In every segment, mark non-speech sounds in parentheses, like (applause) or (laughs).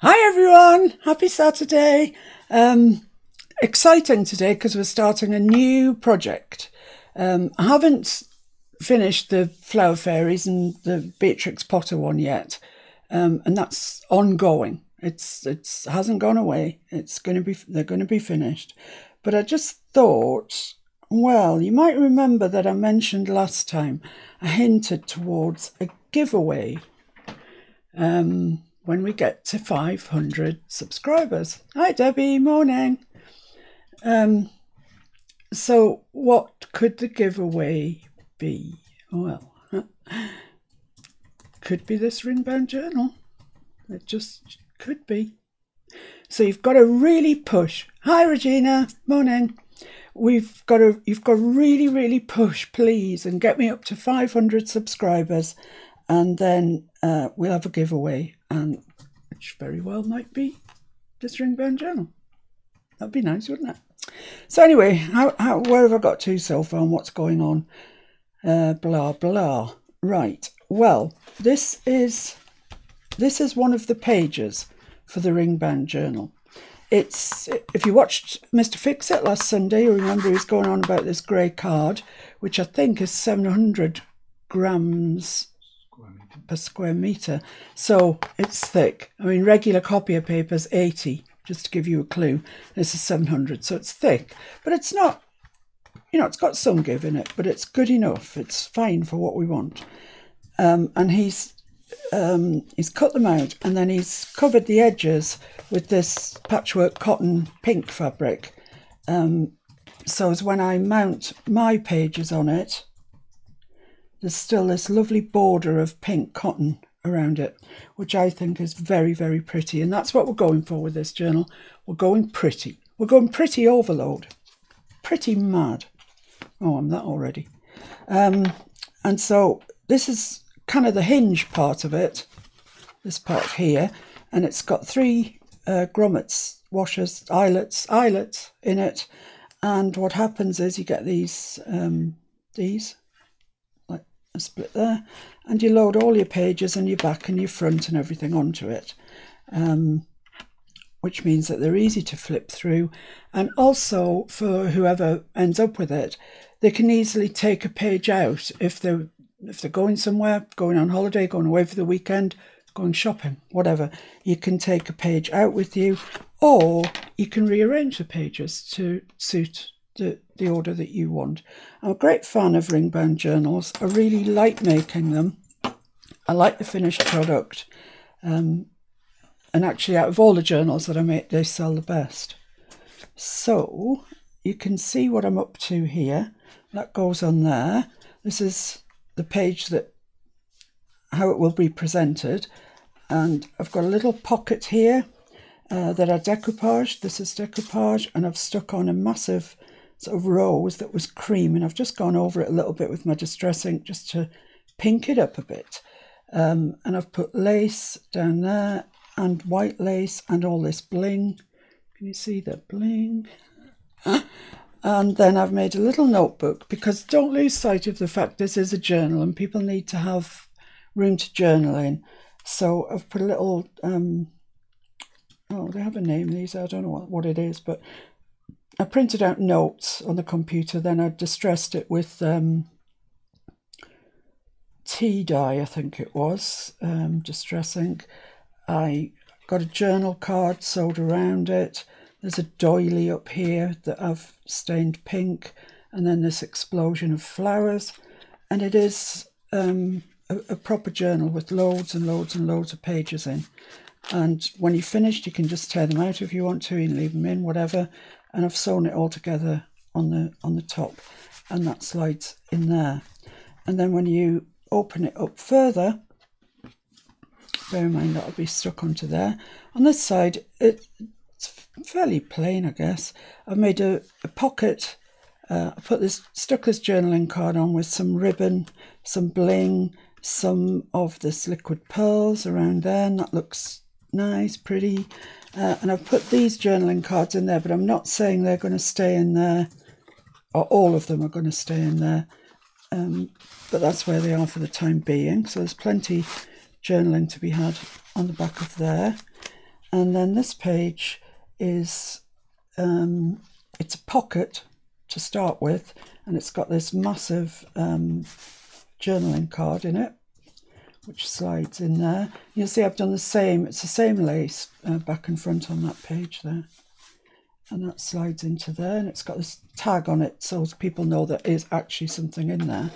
Hi everyone, happy Saturday. Um, exciting today because we're starting a new project. Um, I haven't finished the Flower Fairies and the Beatrix Potter one yet, um, and that's ongoing. It's it's hasn't gone away. It's going to be they're going to be finished, but I just thought, well, you might remember that I mentioned last time I hinted towards a giveaway. Um, when we get to 500 subscribers. Hi, Debbie. Morning. Um, so, what could the giveaway be? Well, (laughs) could be this ringbound journal. It just could be. So you've got to really push. Hi, Regina. Morning. We've got to. You've got to really, really push, please, and get me up to 500 subscribers, and then uh, we'll have a giveaway and which very well might be this ringbound journal. That'd be nice, wouldn't it? So anyway, how, how where have I got to so far and what's going on? Uh, blah blah. Right. Well, this is this is one of the pages for the ringbound journal. It's if you watched Mr. Fix It last Sunday, you remember he was going on about this grey card, which I think is 700 grams per square meter. So it's thick. I mean, regular copier paper is 80, just to give you a clue. This is 700, so it's thick. But it's not, you know, it's got some give in it, but it's good enough. It's fine for what we want. Um, and he's um, he's cut them out and then he's covered the edges with this patchwork cotton pink fabric. Um, so as when I mount my pages on it, there's still this lovely border of pink cotton around it, which I think is very, very pretty. And that's what we're going for with this journal. We're going pretty. We're going pretty overload. Pretty mad. Oh, I'm that already. Um, and so this is kind of the hinge part of it, this part here. And it's got three uh, grommets, washers, eyelets, eyelets in it. And what happens is you get these, um, these a split there, and you load all your pages and your back and your front and everything onto it, um, which means that they're easy to flip through. And also for whoever ends up with it, they can easily take a page out if they're if they're going somewhere, going on holiday, going away for the weekend, going shopping, whatever. You can take a page out with you, or you can rearrange the pages to suit the, the order that you want. I'm a great fan of ringbound journals. I really like making them. I like the finished product. Um, and actually, out of all the journals that I make, they sell the best. So you can see what I'm up to here. That goes on there. This is the page that how it will be presented. And I've got a little pocket here uh, that I decoupaged. This is decoupage, and I've stuck on a massive sort of rose that was cream and I've just gone over it a little bit with my distress ink just to pink it up a bit. Um, and I've put lace down there and white lace and all this bling. Can you see the bling? (laughs) and then I've made a little notebook because don't lose sight of the fact this is a journal and people need to have room to journal in. So I've put a little, um, oh, they have a name, these, I don't know what, what it is, but I printed out notes on the computer, then I distressed it with um, tea dye, I think it was, um, distressing. I got a journal card sewed around it. There's a doily up here that I've stained pink, and then this explosion of flowers. And it is um, a, a proper journal with loads and loads and loads of pages in. And when you're finished, you can just tear them out if you want to and leave them in, whatever. And I've sewn it all together on the on the top and that slides in there. And then when you open it up further bear in mind that'll be stuck onto there. On this side it, it's fairly plain I guess. I've made a, a pocket uh, I put this stuck this journaling card on with some ribbon some bling some of this liquid pearls around there and that looks nice pretty uh, and I've put these journaling cards in there, but I'm not saying they're going to stay in there, or all of them are going to stay in there. Um, but that's where they are for the time being. So there's plenty journaling to be had on the back of there. And then this page is, um, it's a pocket to start with, and it's got this massive um, journaling card in it, which slides in there. You'll see I've done the same, it's the same lace uh, back and front on that page there. And that slides into there, and it's got this tag on it so people know there is actually something in there.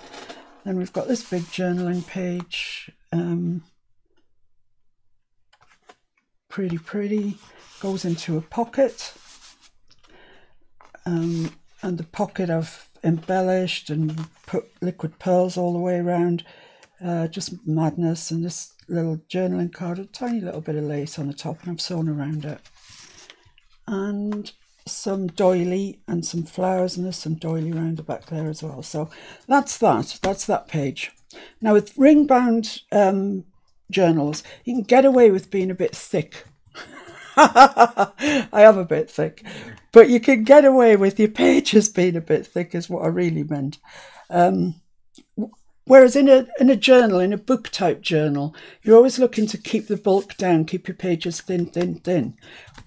Then we've got this big journaling page. Um, pretty, pretty. Goes into a pocket. Um, and the pocket I've embellished and put liquid pearls all the way around. Uh, just madness. And this little journaling card, a tiny little bit of lace on the top, and I've sewn around it. And some doily and some flowers and there's some doily around the back there as well so that's that that's that page now with ring bound um, journals you can get away with being a bit thick (laughs) I am a bit thick but you can get away with your pages being a bit thick is what I really meant um, Whereas in a in a journal, in a book type journal, you're always looking to keep the bulk down, keep your pages thin, thin, thin.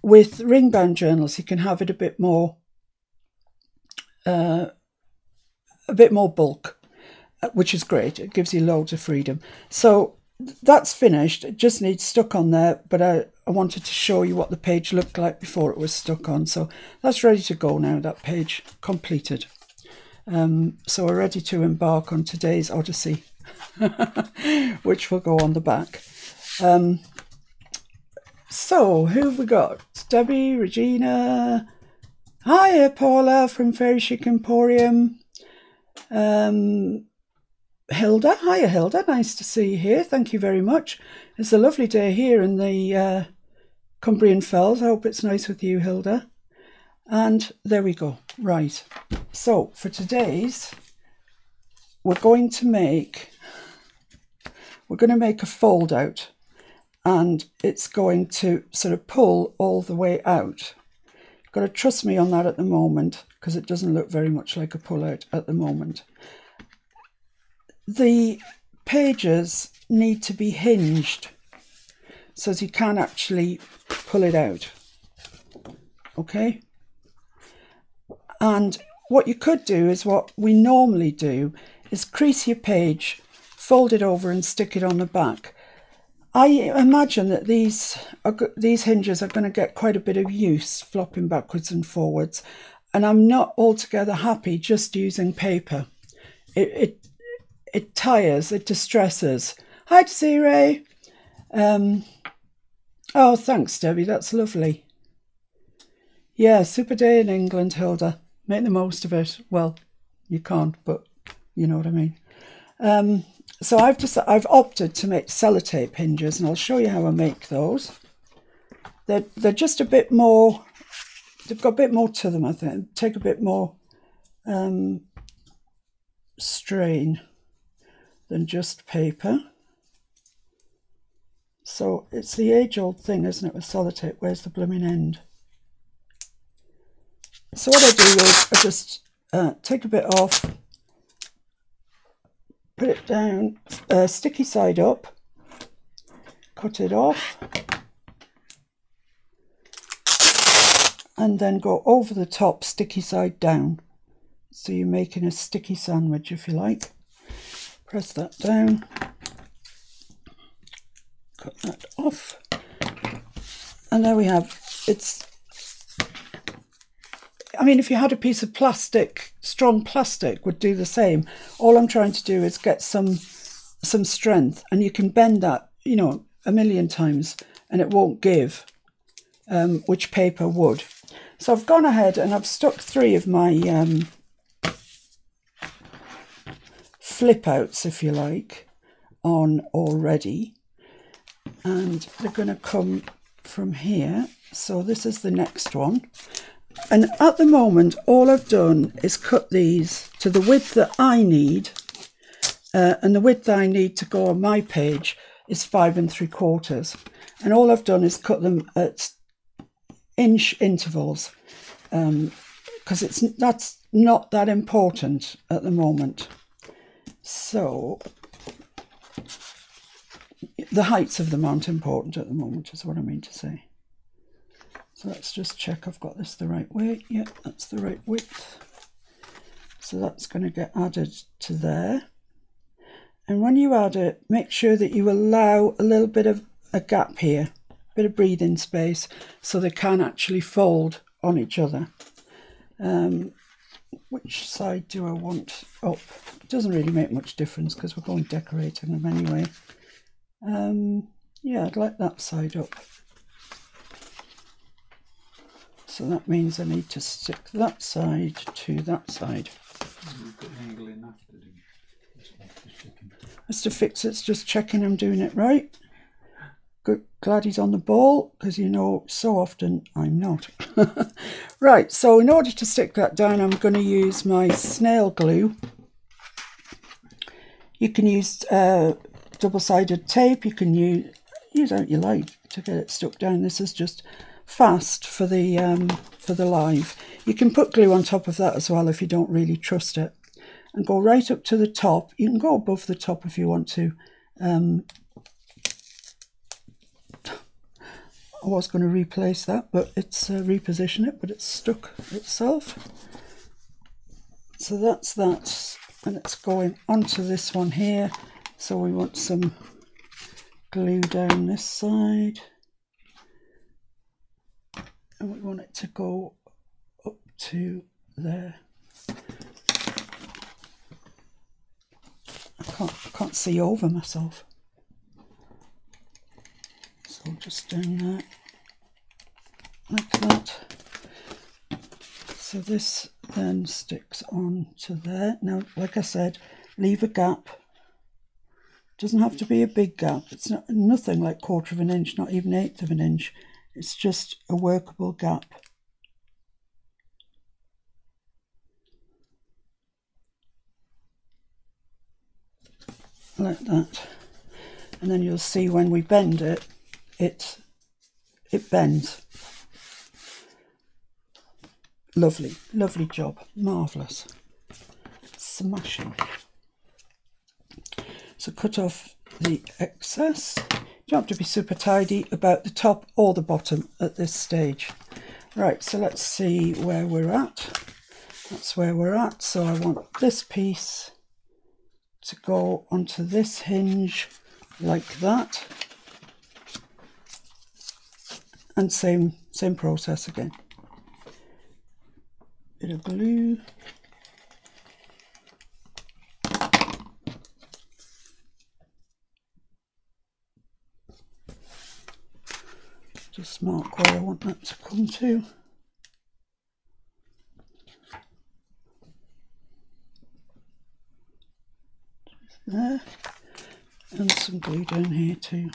With ring bound journals, you can have it a bit more, uh, a bit more bulk, uh, which is great. It gives you loads of freedom. So that's finished. It just needs stuck on there, but I, I wanted to show you what the page looked like before it was stuck on. So that's ready to go now, that page completed. Um, so we're ready to embark on today's Odyssey, (laughs) which will go on the back. Um, so, who have we got? Debbie, Regina. Hiya, Paula from Fairy Chic Emporium. Um, Hilda. Hiya, Hilda. Nice to see you here. Thank you very much. It's a lovely day here in the uh, Cumbrian Fells. I hope it's nice with you, Hilda. And there we go. Right. So for today's, we're going to make, we're going to make a fold out and it's going to sort of pull all the way out. You've got to trust me on that at the moment because it doesn't look very much like a pull out at the moment. The pages need to be hinged so that you can actually pull it out. Okay? And what you could do is what we normally do is crease your page, fold it over and stick it on the back. I imagine that these are, these hinges are going to get quite a bit of use flopping backwards and forwards and I'm not altogether happy just using paper. It, it, it tires, it distresses. Hi to Desiree. Um, oh, thanks Debbie, that's lovely. Yeah, super day in England, Hilda make the most of it. Well, you can't, but you know what I mean. Um, so I've just I've opted to make sellotape hinges, and I'll show you how I make those. They're they're just a bit more. They've got a bit more to them, I think. Take a bit more um, strain than just paper. So it's the age-old thing, isn't it, with sellotape? Where's the blooming end? So what I do is I just uh, take a bit off, put it down, uh, sticky side up, cut it off, and then go over the top, sticky side down. So you're making a sticky sandwich if you like. Press that down, cut that off, and there we have, it's I mean, if you had a piece of plastic, strong plastic would do the same. All I'm trying to do is get some some strength, and you can bend that, you know, a million times, and it won't give, um, which paper would. So I've gone ahead and I've stuck three of my um, flip outs, if you like, on already, and they're going to come from here. So this is the next one. And at the moment, all I've done is cut these to the width that I need. Uh, and the width I need to go on my page is five and three quarters. And all I've done is cut them at inch intervals because um, it's that's not that important at the moment. So the heights of them aren't important at the moment, is what I mean to say. Let's just check I've got this the right way. Yep, that's the right width. So that's going to get added to there. And when you add it, make sure that you allow a little bit of a gap here, a bit of breathing space, so they can actually fold on each other. Um, which side do I want up? It doesn't really make much difference because we're going decorating them anyway. Um, yeah, I'd like that side up. So that means I need to stick that side to that side. Just to fix it, just checking I'm doing it right. Good, glad he's on the ball because you know so often I'm not. (laughs) right, so in order to stick that down, I'm going to use my snail glue. You can use uh, double-sided tape. You can use use out you like to get it stuck down. This is just fast for the um, for the live. You can put glue on top of that as well if you don't really trust it. And go right up to the top. You can go above the top if you want to. Um, I was going to replace that, but it's uh, reposition it, but it's stuck itself. So that's that, and it's going onto this one here. So we want some glue down this side and we want it to go up to there. I can't, I can't see over myself. So I'm just doing that like that. So this then sticks on to there. Now, like I said, leave a gap. Doesn't have to be a big gap. It's not nothing like quarter of an inch, not even eighth of an inch. It's just a workable gap. Like that. And then you'll see when we bend it, it, it bends. Lovely, lovely job, marvellous. Smashing. So cut off the excess don't have to be super tidy about the top or the bottom at this stage. Right, so let's see where we're at. That's where we're at. So I want this piece to go onto this hinge like that. And same, same process again. Bit of glue. Just mark where I want that to come to. there and some glue down here too.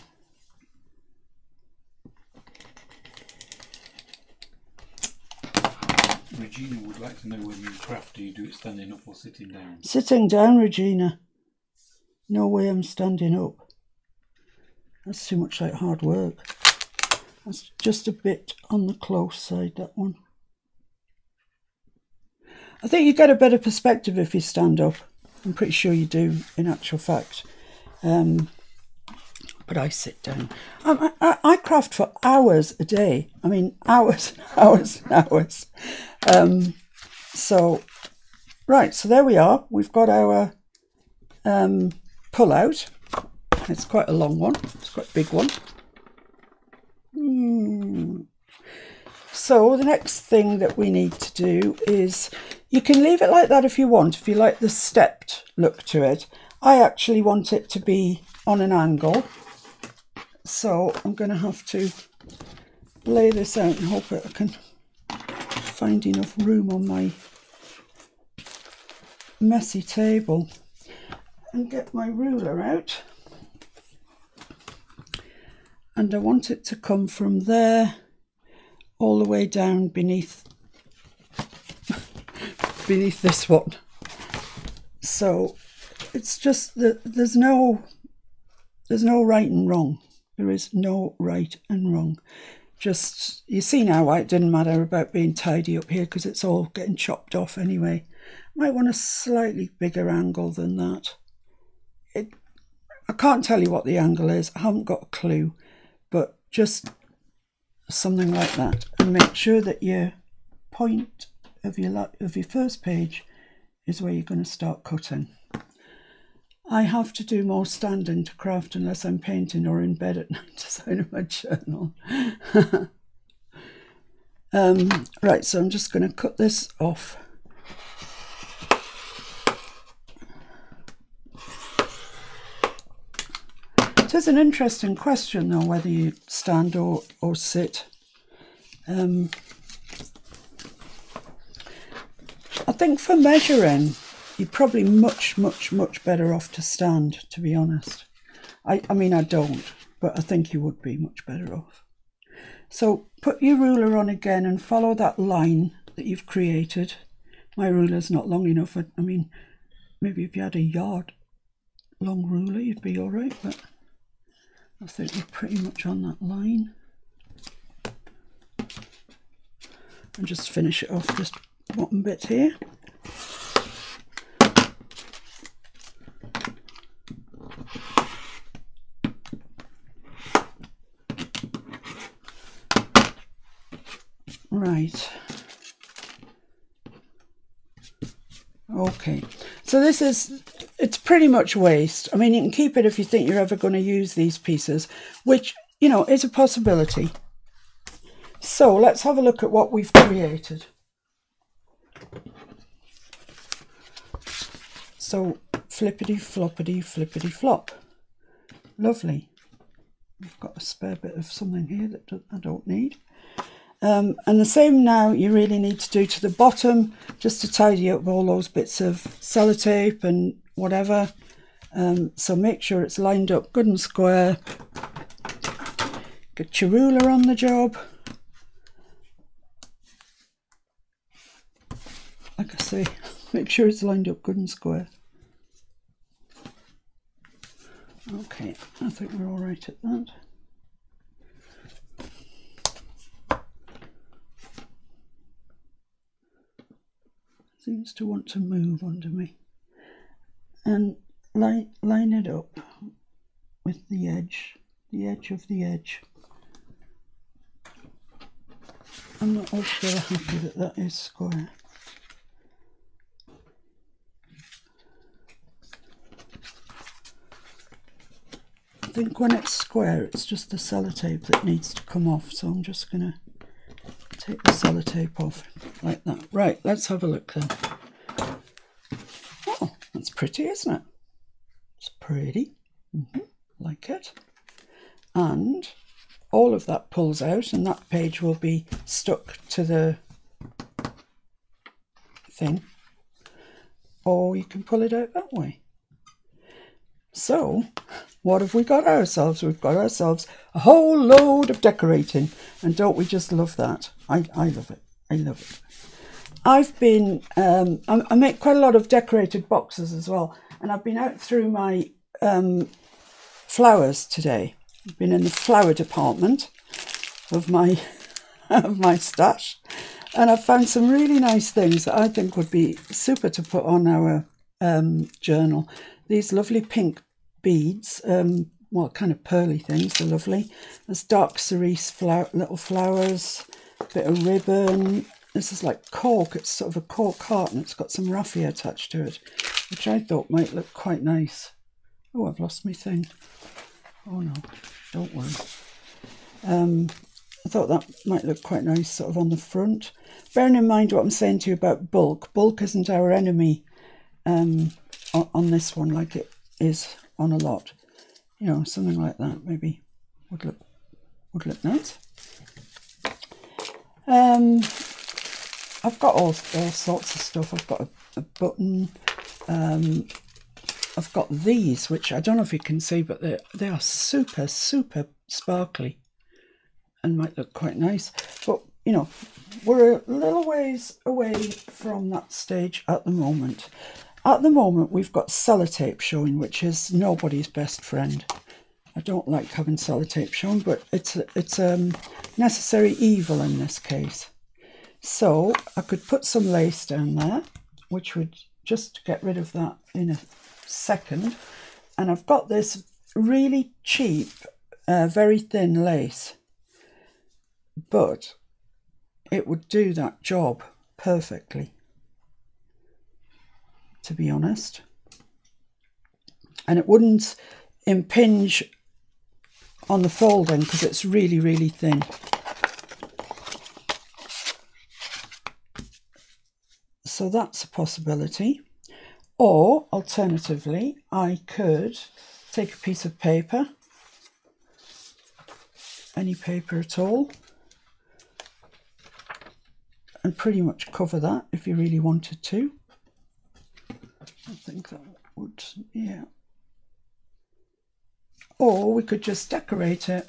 Regina would like to know when you craft, do you do it standing up or sitting down? Sitting down, Regina. No way I'm standing up. That's too much like hard work. That's just a bit on the close side, that one. I think you get a better perspective if you stand up. I'm pretty sure you do, in actual fact. Um, but I sit down. I, I, I, craft for hours a day. I mean, hours, and (laughs) hours, and hours. Um, so, right, so there we are. We've got our um, pull out. It's quite a long one. It's quite a big one. So the next thing that we need to do is, you can leave it like that if you want, if you like the stepped look to it. I actually want it to be on an angle. So I'm going to have to lay this out and hope that I can find enough room on my messy table and get my ruler out and I want it to come from there all the way down beneath (laughs) beneath this one. So it's just that there's no there's no right and wrong. There is no right and wrong. Just you see now why it didn't matter about being tidy up here because it's all getting chopped off anyway. Might want a slightly bigger angle than that. It I can't tell you what the angle is. I haven't got a clue but just something like that and make sure that your point of your of your first page is where you're going to start cutting. I have to do more standing to craft unless I'm painting or in bed at (laughs) night designing my journal. (laughs) um, right, so I'm just going to cut this off. It is an interesting question though, whether you stand or, or sit. Um, I think for measuring, you're probably much, much, much better off to stand, to be honest. I, I mean, I don't, but I think you would be much better off. So put your ruler on again and follow that line that you've created. My ruler's not long enough. I, I mean, maybe if you had a yard long ruler, you'd be all right, but I think we're pretty much on that line. And just finish it off this bottom bit here. Right. Okay, so this is, it's pretty much waste. I mean, you can keep it if you think you're ever going to use these pieces, which, you know, is a possibility. So let's have a look at what we've created. So flippity floppity flippity flop. Lovely. We've got a spare bit of something here that I don't need. Um, and the same now you really need to do to the bottom just to tidy up all those bits of sellotape and whatever. Um, so make sure it's lined up good and square. Get your ruler on the job. Like I say, (laughs) make sure it's lined up good and square. Okay, I think we're all right at that. seems to want to move under me and line, line it up with the edge the edge of the edge I'm not altogether happy that that is square I think when it's square it's just the sellotape that needs to come off so I'm just going to take the sellotape off like that. Right, let's have a look then. Pretty, isn't it? It's pretty. Mm -hmm. Like it. And all of that pulls out and that page will be stuck to the thing. Or you can pull it out that way. So what have we got ourselves? We've got ourselves a whole load of decorating. And don't we just love that? I, I love it. I love it. I've been, um, I, make quite a lot of decorated boxes as well. And I've been out through my um, flowers today. I've been in the flower department of my, (laughs) of my stash. And I've found some really nice things that I think would be super to put on our um, journal. These lovely pink beads, um, well, kind of pearly things, they're lovely. There's dark cerise flower, little flowers, bit of ribbon. This is like cork, it's sort of a cork heart and it's got some raffia attached to it, which I thought might look quite nice. Oh, I've lost my thing. Oh no, don't worry. Um, I thought that might look quite nice sort of on the front. Bearing in mind what I'm saying to you about bulk, bulk isn't our enemy um, on, on this one like it is on a lot. You know, something like that maybe would look would look nice. Um, I've got all, all sorts of stuff. I've got a, a button. Um, I've got these, which I don't know if you can see, but they they are super super sparkly, and might look quite nice. But you know, we're a little ways away from that stage at the moment. At the moment, we've got sellotape showing, which is nobody's best friend. I don't like having sellotape shown, but it's it's um, necessary evil in this case. So I could put some lace down there, which would just get rid of that in a second. And I've got this really cheap, uh, very thin lace. but it would do that job perfectly, to be honest. And it wouldn't impinge on the folding because it's really, really thin. So that's a possibility. Or alternatively, I could take a piece of paper, any paper at all, and pretty much cover that if you really wanted to. I think that would, yeah. Or we could just decorate it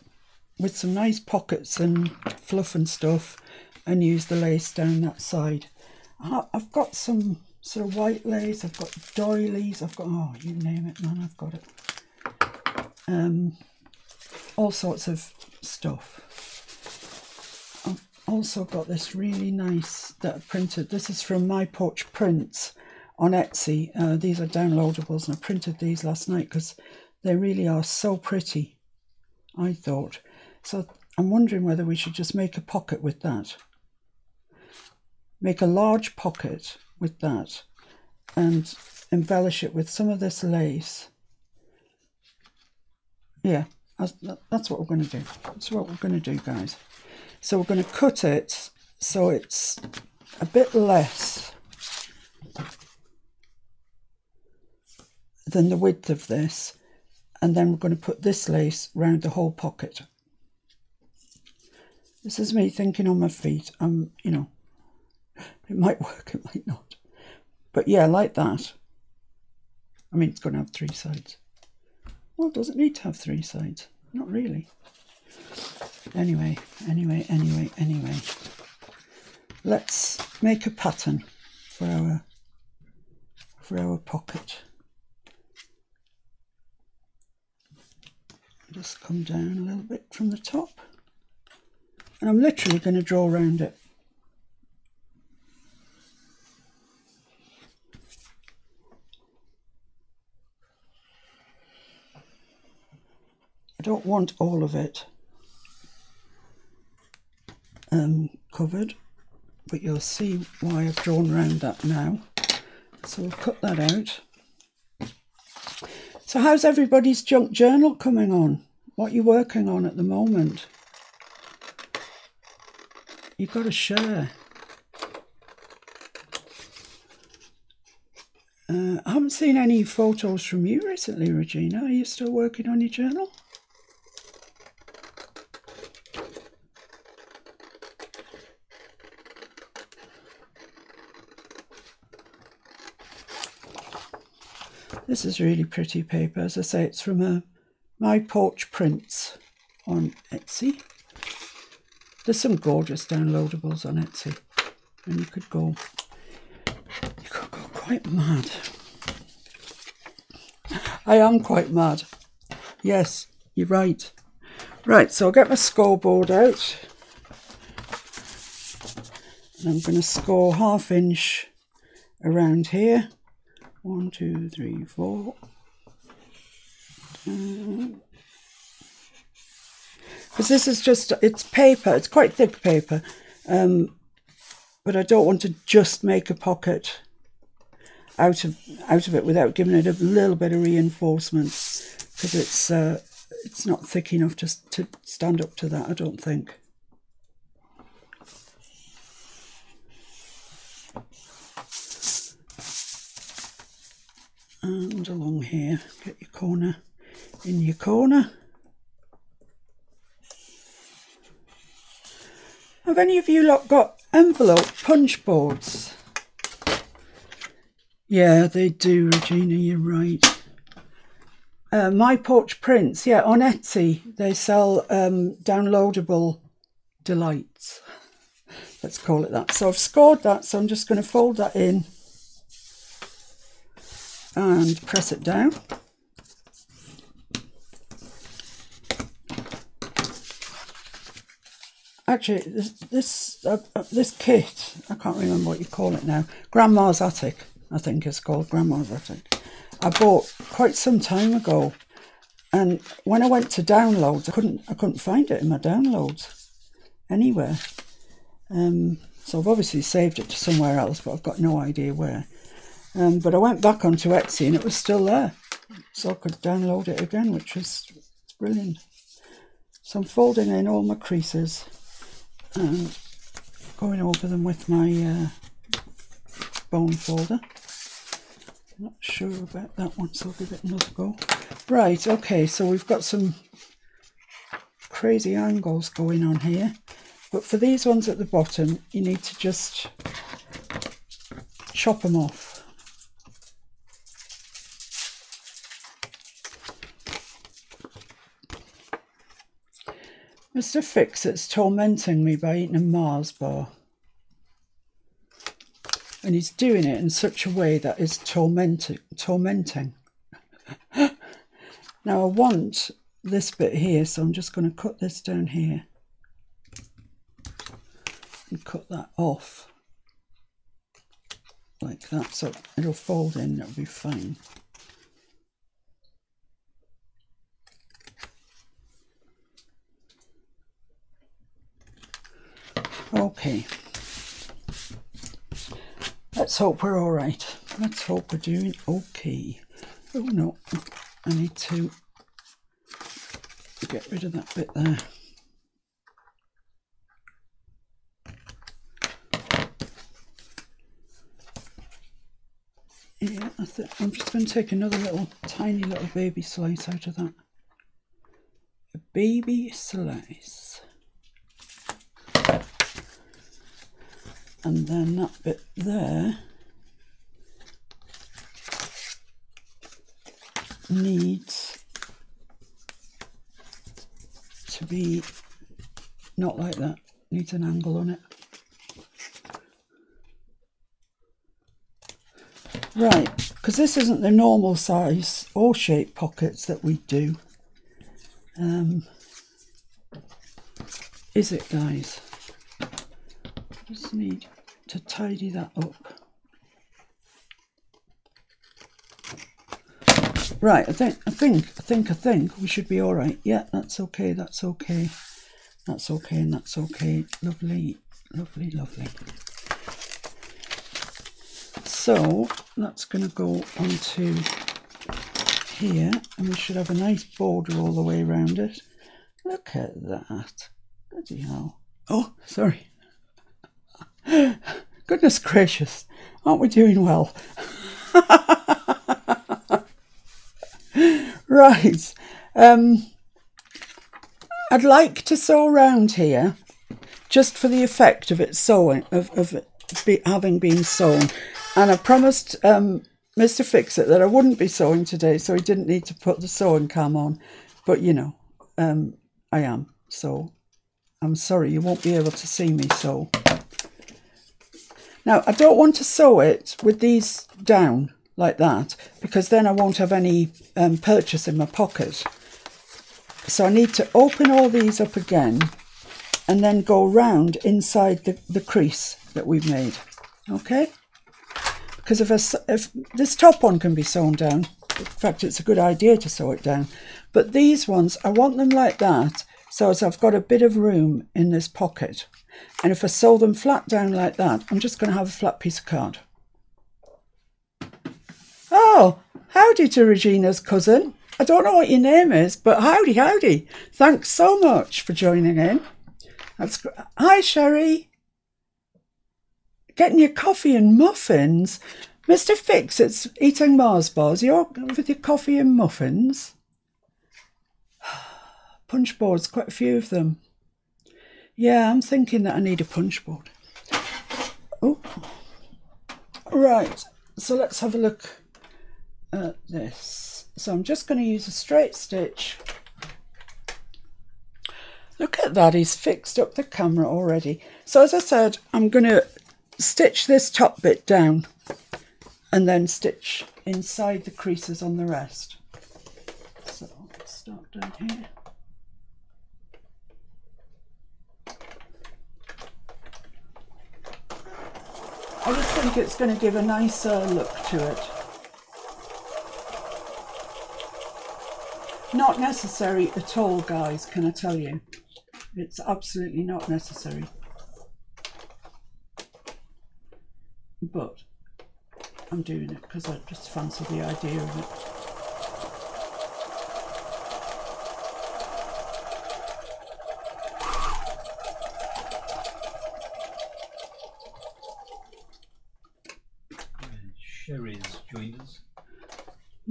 with some nice pockets and fluff and stuff and use the lace down that side. I've got some sort of white lace, I've got doilies, I've got, oh, you name it, man, I've got it. Um, all sorts of stuff. I've also got this really nice that I printed. This is from My Porch Prints on Etsy. Uh, these are downloadables, and I printed these last night because they really are so pretty, I thought. So I'm wondering whether we should just make a pocket with that. Make a large pocket with that and embellish it with some of this lace. Yeah, that's what we're going to do. That's what we're going to do, guys. So we're going to cut it so it's a bit less than the width of this. And then we're going to put this lace round the whole pocket. This is me thinking on my feet. I'm, you know, it might (laughs) work, it might not. But yeah, like that. I mean, it's going to have three sides. Well, does it need to have three sides? Not really. Anyway, anyway, anyway, anyway. Let's make a pattern for our for our pocket. Just come down a little bit from the top. And I'm literally going to draw around it. I don't want all of it um, covered, but you'll see why I've drawn around that now. So we'll cut that out. So how's everybody's junk journal coming on? What are you working on at the moment? You've got to share. Uh, I haven't seen any photos from you recently, Regina. Are you still working on your journal? This is really pretty paper. As I say, it's from a My Porch Prints on Etsy. There's some gorgeous downloadables on Etsy. And you could go, you could go quite mad. I am quite mad. Yes, you're right. Right, so I'll get my scoreboard out. And I'm going to score half inch around here. One, two, three, four. Because this is just, it's paper, it's quite thick paper. Um, but I don't want to just make a pocket out of out of it without giving it a little bit of reinforcement because it's uh, it's not thick enough just to stand up to that I don't think. And along here. Get your corner. In your corner. Have any of you lot got envelope punch boards? Yeah they do Regina you're right. Uh, my porch prints yeah on Etsy they sell um, downloadable delights. Let's call it that. So I've scored that so I'm just going to fold that in and press it down. Actually, this this, uh, uh, this kit, I can't remember what you call it now. Grandma's Attic, I think it's called Grandma's Attic. I bought quite some time ago, and when I went to downloads, I couldn't I couldn't find it in my downloads anywhere. Um, so I've obviously saved it to somewhere else, but I've got no idea where. Um, but I went back onto Etsy and it was still there. So I could download it again, which was brilliant. So I'm folding in all my creases and going over them with my uh, bone folder. Not sure about that one, so I'll give it another go. Right, okay, so we've got some crazy angles going on here. But for these ones at the bottom, you need to just chop them off. Mr. Fix-It's tormenting me by eating a Mars bar. And he's doing it in such a way that is tormenting. tormenting. (laughs) now I want this bit here, so I'm just going to cut this down here. And cut that off. Like that, so it'll fold in, it'll be fine. Okay. Let's hope we're all right. Let's hope we're doing okay. Oh no, I need to get rid of that bit there. Yeah, I I'm just going to take another little tiny little baby slice out of that. A baby slice. And then that bit there needs to be not like that needs an angle on it. Right because this isn't the normal size or shape pockets that we do. Um, is it guys just need to tidy that up. Right, I think, I think, I think, I think we should be all right. Yeah, that's okay, that's okay, that's okay, and that's okay. Lovely, lovely, lovely. So that's going to go onto here, and we should have a nice border all the way around it. Look at that. Bloody hell. Oh, sorry. (gasps) Goodness gracious, aren't we doing well? (laughs) right. Um, I'd like to sew around here just for the effect of it sewing, of, of it be, having been sewn. And I promised um, Mr. Fix-It that I wouldn't be sewing today, so he didn't need to put the sewing cam on. But you know, um, I am. So I'm sorry you won't be able to see me sew. Now, I don't want to sew it with these down like that because then I won't have any um, purchase in my pocket. So I need to open all these up again and then go round inside the, the crease that we've made. Okay? Because if, I, if this top one can be sewn down, in fact, it's a good idea to sew it down. But these ones, I want them like that so as I've got a bit of room in this pocket. And if I sew them flat down like that, I'm just going to have a flat piece of card. Oh, howdy to Regina's cousin. I don't know what your name is, but howdy, howdy. Thanks so much for joining in. That's. Hi, Sherry. Getting your coffee and muffins. Mr. Fix, it's eating Mars bars. You're with your coffee and muffins. (sighs) Punch boards, quite a few of them. Yeah, I'm thinking that I need a punch board. Oh, right. So let's have a look at this. So I'm just going to use a straight stitch. Look at that, he's fixed up the camera already. So as I said, I'm going to stitch this top bit down and then stitch inside the creases on the rest. So let's start down here. I just think it's going to give a nicer look to it. Not necessary at all, guys, can I tell you? It's absolutely not necessary. But I'm doing it because I just fancy the idea of it.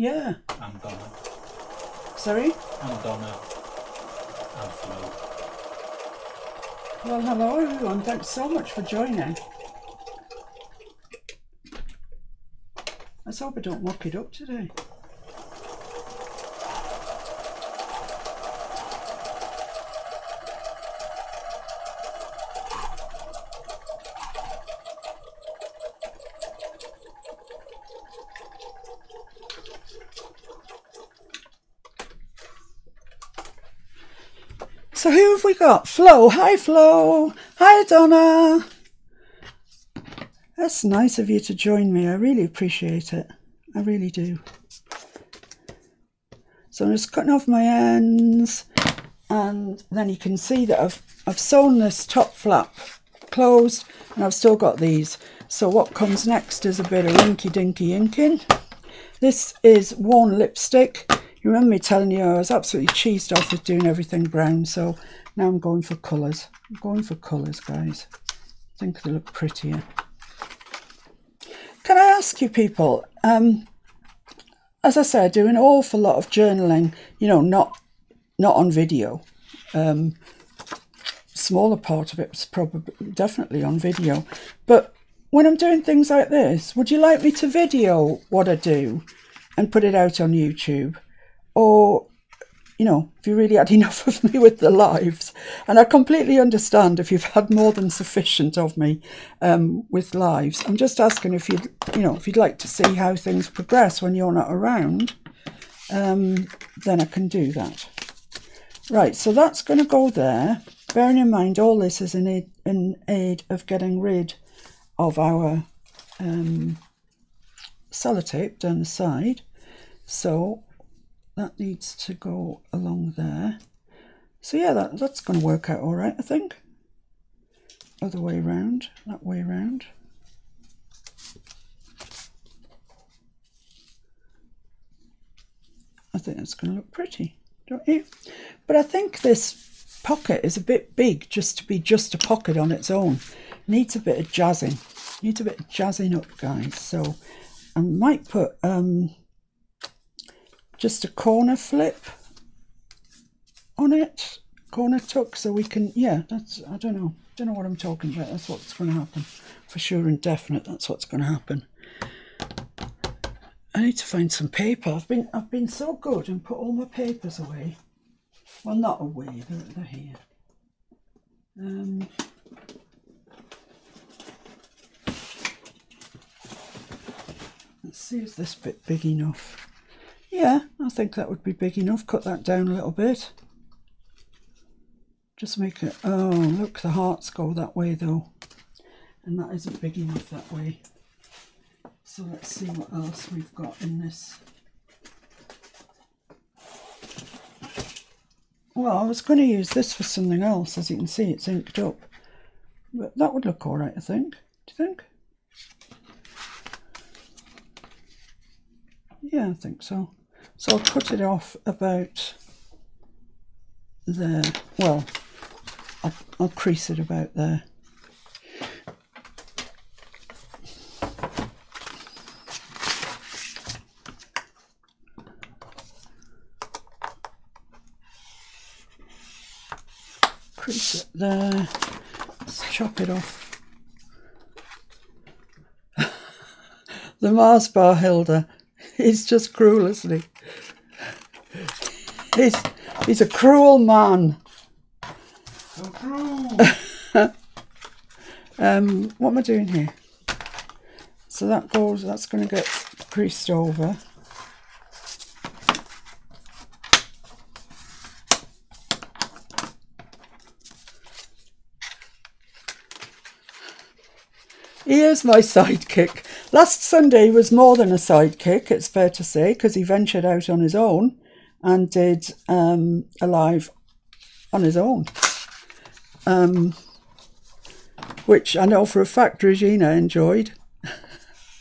Yeah. And Donna. Sorry? And Donna. And Flo. Well, hello everyone. Thanks so much for joining. Let's hope I don't muck it up today. So who have we got? Flo. Hi, Flo. Hi, Donna. That's nice of you to join me. I really appreciate it. I really do. So I'm just cutting off my ends and then you can see that I've, I've sewn this top flap closed and I've still got these. So what comes next is a bit of inky dinky inking. This is worn lipstick. You remember me telling you I was absolutely cheesed off with doing everything brown, so now I'm going for colours. I'm going for colours, guys. I think they look prettier. Can I ask you people, um, as I said, I do an awful lot of journaling, you know, not not on video. Um, smaller part of it was probably definitely on video. But when I'm doing things like this, would you like me to video what I do and put it out on YouTube? or you know, if you really had enough of me with the lives. And I completely understand if you've had more than sufficient of me um, with lives. I'm just asking if you'd, you know, if you'd like to see how things progress when you're not around, um, then I can do that. Right, so that's going to go there. Bearing in mind all this is in aid, in aid of getting rid of our um, sellotape down the side. So that needs to go along there. So yeah, that, that's going to work out all right, I think. Other way around, that way around. I think that's going to look pretty, don't you? But I think this pocket is a bit big just to be just a pocket on its own. Needs a bit of jazzing. Needs a bit of jazzing up, guys. So I might put um, just a corner flip on it. Corner tuck so we can yeah that's i don't know. Don't know what i'm talking about. That's what's going to happen. For sure and definite that's what's going to happen. I need to find some paper. I've been i've been so good and put all my papers away. Well not away they're, they're here. Um let's see is this bit big enough yeah, I think that would be big enough. Cut that down a little bit. Just make it, oh, look, the hearts go that way though. And that isn't big enough that way. So let's see what else we've got in this. Well, I was going to use this for something else. As you can see, it's inked up. But that would look all right, I think. Do you think? Yeah, I think so. So I'll cut it off about there. Well, I'll, I'll crease it about there. Crease it there. Let's chop it off. (laughs) the Mars bar Hilda. He's just cruel, isn't he? He's, he's a cruel man. So (laughs) cruel. um, what am I doing here? So that goes, that's going to get creased over. Here's my sidekick. Last Sunday was more than a sidekick, it's fair to say, because he ventured out on his own and did um, a live on his own. um, which I know for a fact Regina enjoyed.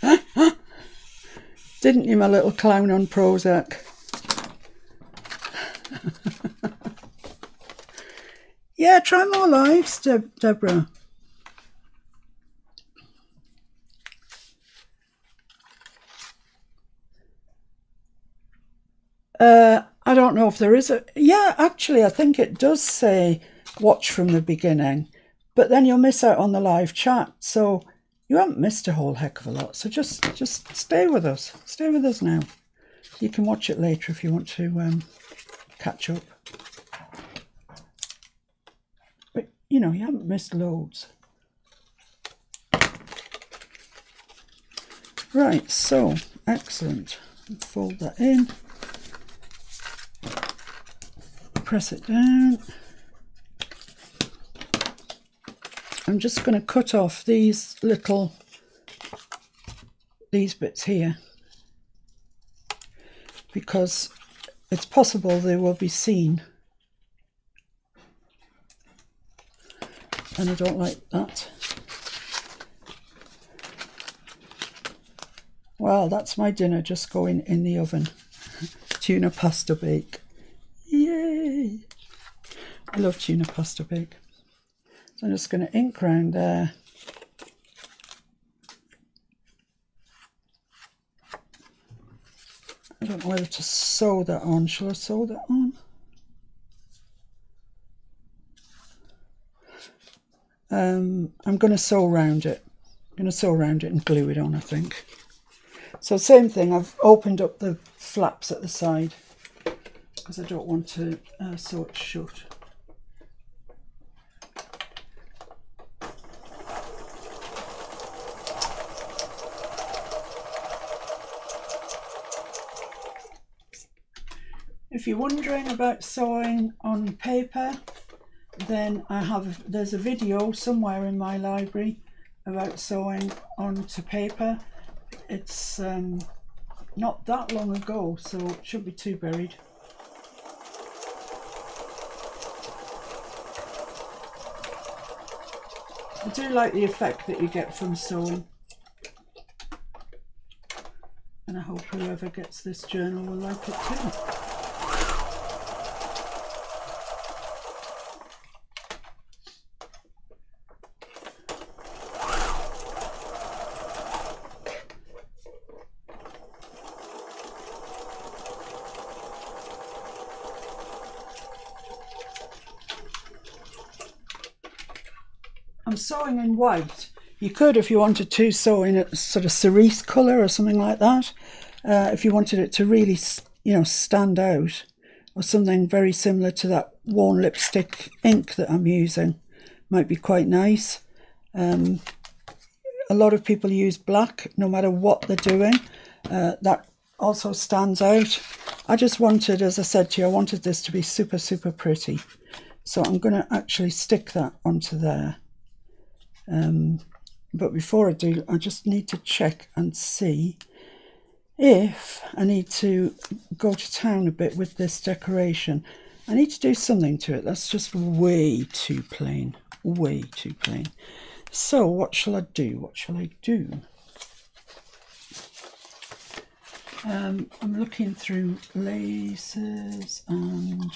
(laughs) Didn't you, my little clown on Prozac? (laughs) yeah, try more lives, De- Deborah. Uh, I don't know if there is a. Yeah, actually, I think it does say watch from the beginning, but then you'll miss out on the live chat. So you haven't missed a whole heck of a lot. So just just stay with us. Stay with us now. You can watch it later if you want to um, catch up. But you know, you haven't missed loads. Right, so excellent. Fold that in press it down. I'm just going to cut off these little, these bits here, because it's possible they will be seen. And I don't like that. Well, that's my dinner just going in the oven. (laughs) Tuna pasta bake. I love tuna pasta bake. So I'm just going to ink round there. I don't know whether to sew that on. Shall I sew that on? Um, I'm going to sew around it. I'm going to sew around it and glue it on, I think. So same thing, I've opened up the flaps at the side because I don't want to uh, sew it shut. If you're wondering about sewing on paper, then I have there's a video somewhere in my library about sewing onto paper. It's um, not that long ago, so it shouldn't be too buried. I do like the effect that you get from sewing. And I hope whoever gets this journal will like it too. I'm sewing in white. You could, if you wanted to, sew in a sort of cerise colour or something like that. Uh, if you wanted it to really, you know, stand out, or something very similar to that worn lipstick ink that I'm using, might be quite nice. Um, a lot of people use black, no matter what they're doing. Uh, that also stands out. I just wanted, as I said to you, I wanted this to be super, super pretty. So I'm going to actually stick that onto there. Um, but before I do, I just need to check and see if I need to go to town a bit with this decoration. I need to do something to it. That's just way too plain. Way too plain. So what shall I do? What shall I do? Um, I'm looking through laces and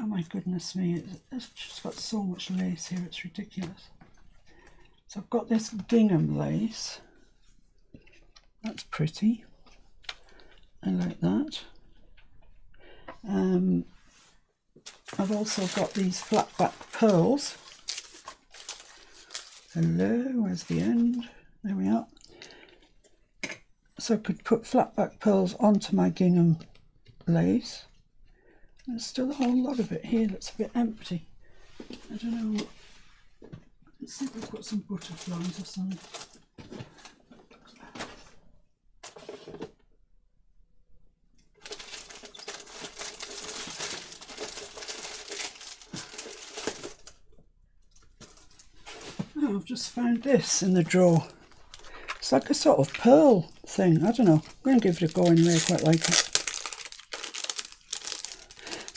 oh my goodness me, it's just got so much lace here, it's ridiculous. So I've got this gingham lace. That's pretty. I like that. Um, I've also got these flat back pearls. Hello, where's the end? There we are. So I could put flat back pearls onto my gingham lace. There's still a whole lot of it here that's a bit empty. I don't know. Let's see if we've got some butterflies or something. Oh, I've just found this in the drawer. It's like a sort of pearl thing. I don't know. I'm going to give it a go anyway. I quite like it.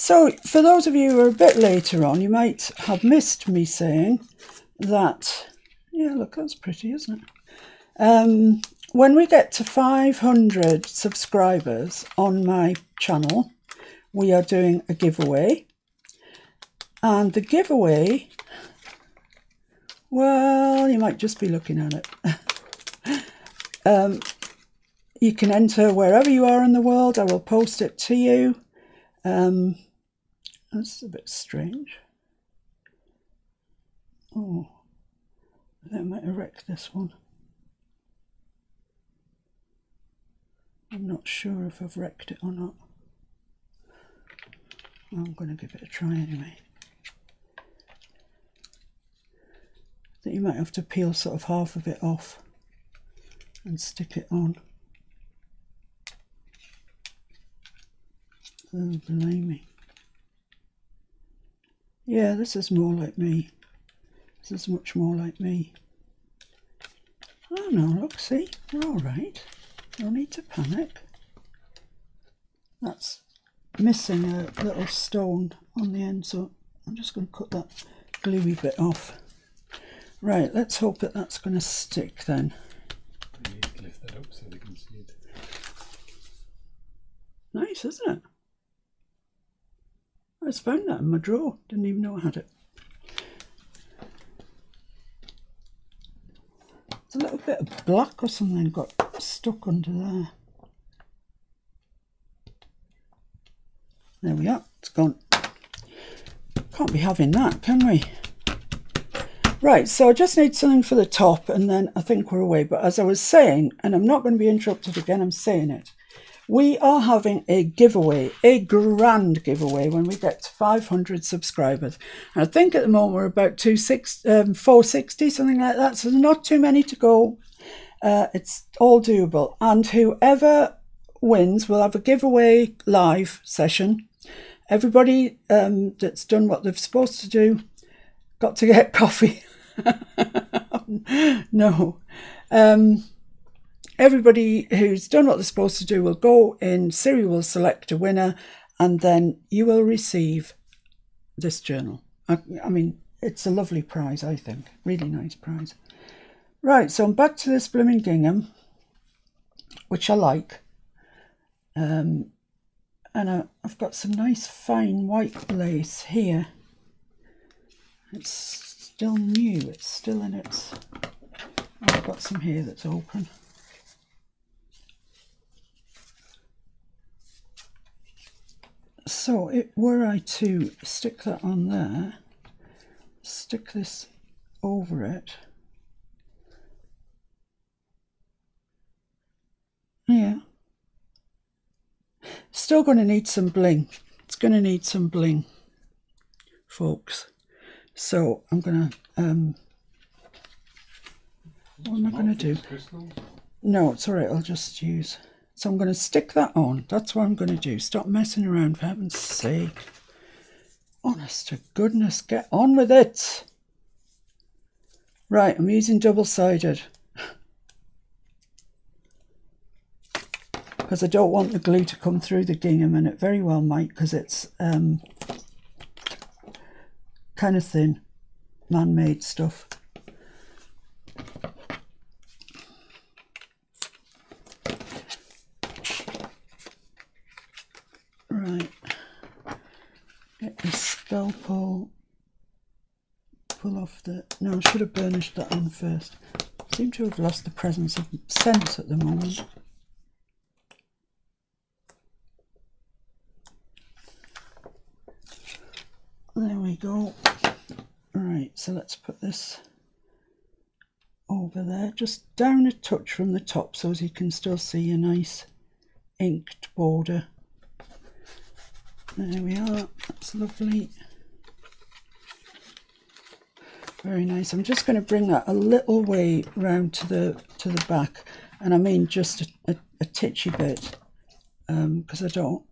So, for those of you who are a bit later on, you might have missed me saying that. Yeah, look, that's pretty, isn't it? Um, when we get to 500 subscribers on my channel, we are doing a giveaway. And the giveaway, well, you might just be looking at it. (laughs) um, you can enter wherever you are in the world. I will post it to you. Um, that's a bit strange. Oh, I might have wrecked this one. I'm not sure if I've wrecked it or not. I'm going to give it a try anyway. I think you might have to peel sort of half of it off and stick it on. Oh, blimey. Yeah, this is more like me. This is much more like me. Oh no, look, see, we're all right. No need to panic. That's missing a little stone on the end, so I'm just going to cut that gluey bit off. Right, let's hope that that's going to stick then. You need to lift that up so they can see it. Nice, isn't it? I just found that in my drawer. Didn't even know I had it. There's a little bit of black or something got stuck under there. There we are. It's gone. Can't be having that, can we? Right, so I just need something for the top and then I think we're away. But as I was saying, and I'm not going to be interrupted again, I'm saying it. We are having a giveaway, a grand giveaway when we get to 500 subscribers. And I think at the moment we're about um, 460, something like that. So there's not too many to go. Uh, it's all doable. And whoever wins will have a giveaway live session. Everybody um, that's done what they're supposed to do got to get (laughs) coffee. (laughs) no. Um, everybody who's done what they're supposed to do will go in, Siri will select a winner, and then you will receive this journal. I, I mean, it's a lovely prize, I think. Really nice prize. Right, so I'm back to this blooming gingham, which I like. Um, and I, I've got some nice fine white lace here. It's still new, it's still in its... I've got some here that's open. So, it, were I to stick that on there, stick this over it, yeah, still going to need some bling. It's going to need some bling, folks. So I'm going to, um, what am I going to do? No, it's all right. I'll just use. So I'm going to stick that on. That's what I'm going to do. Stop messing around, for heaven's sake. Honest to goodness, get on with it. Right, I'm using double-sided. (laughs) Because I don't want the glue to come through the gingham, and it very well might, because it's um, kind of thin, man-made stuff. Right, get the scalpel, pull off the, no I should have burnished that on first. seem to have lost the presence of scent at the moment. There we go. Right, so let's put this over there, just down a touch from the top so as you can still see a nice inked border. There we are, that's lovely. Very nice. I'm just going to bring that a little way round to the to the back, and I mean just a, a, a titchy bit, because um, I don't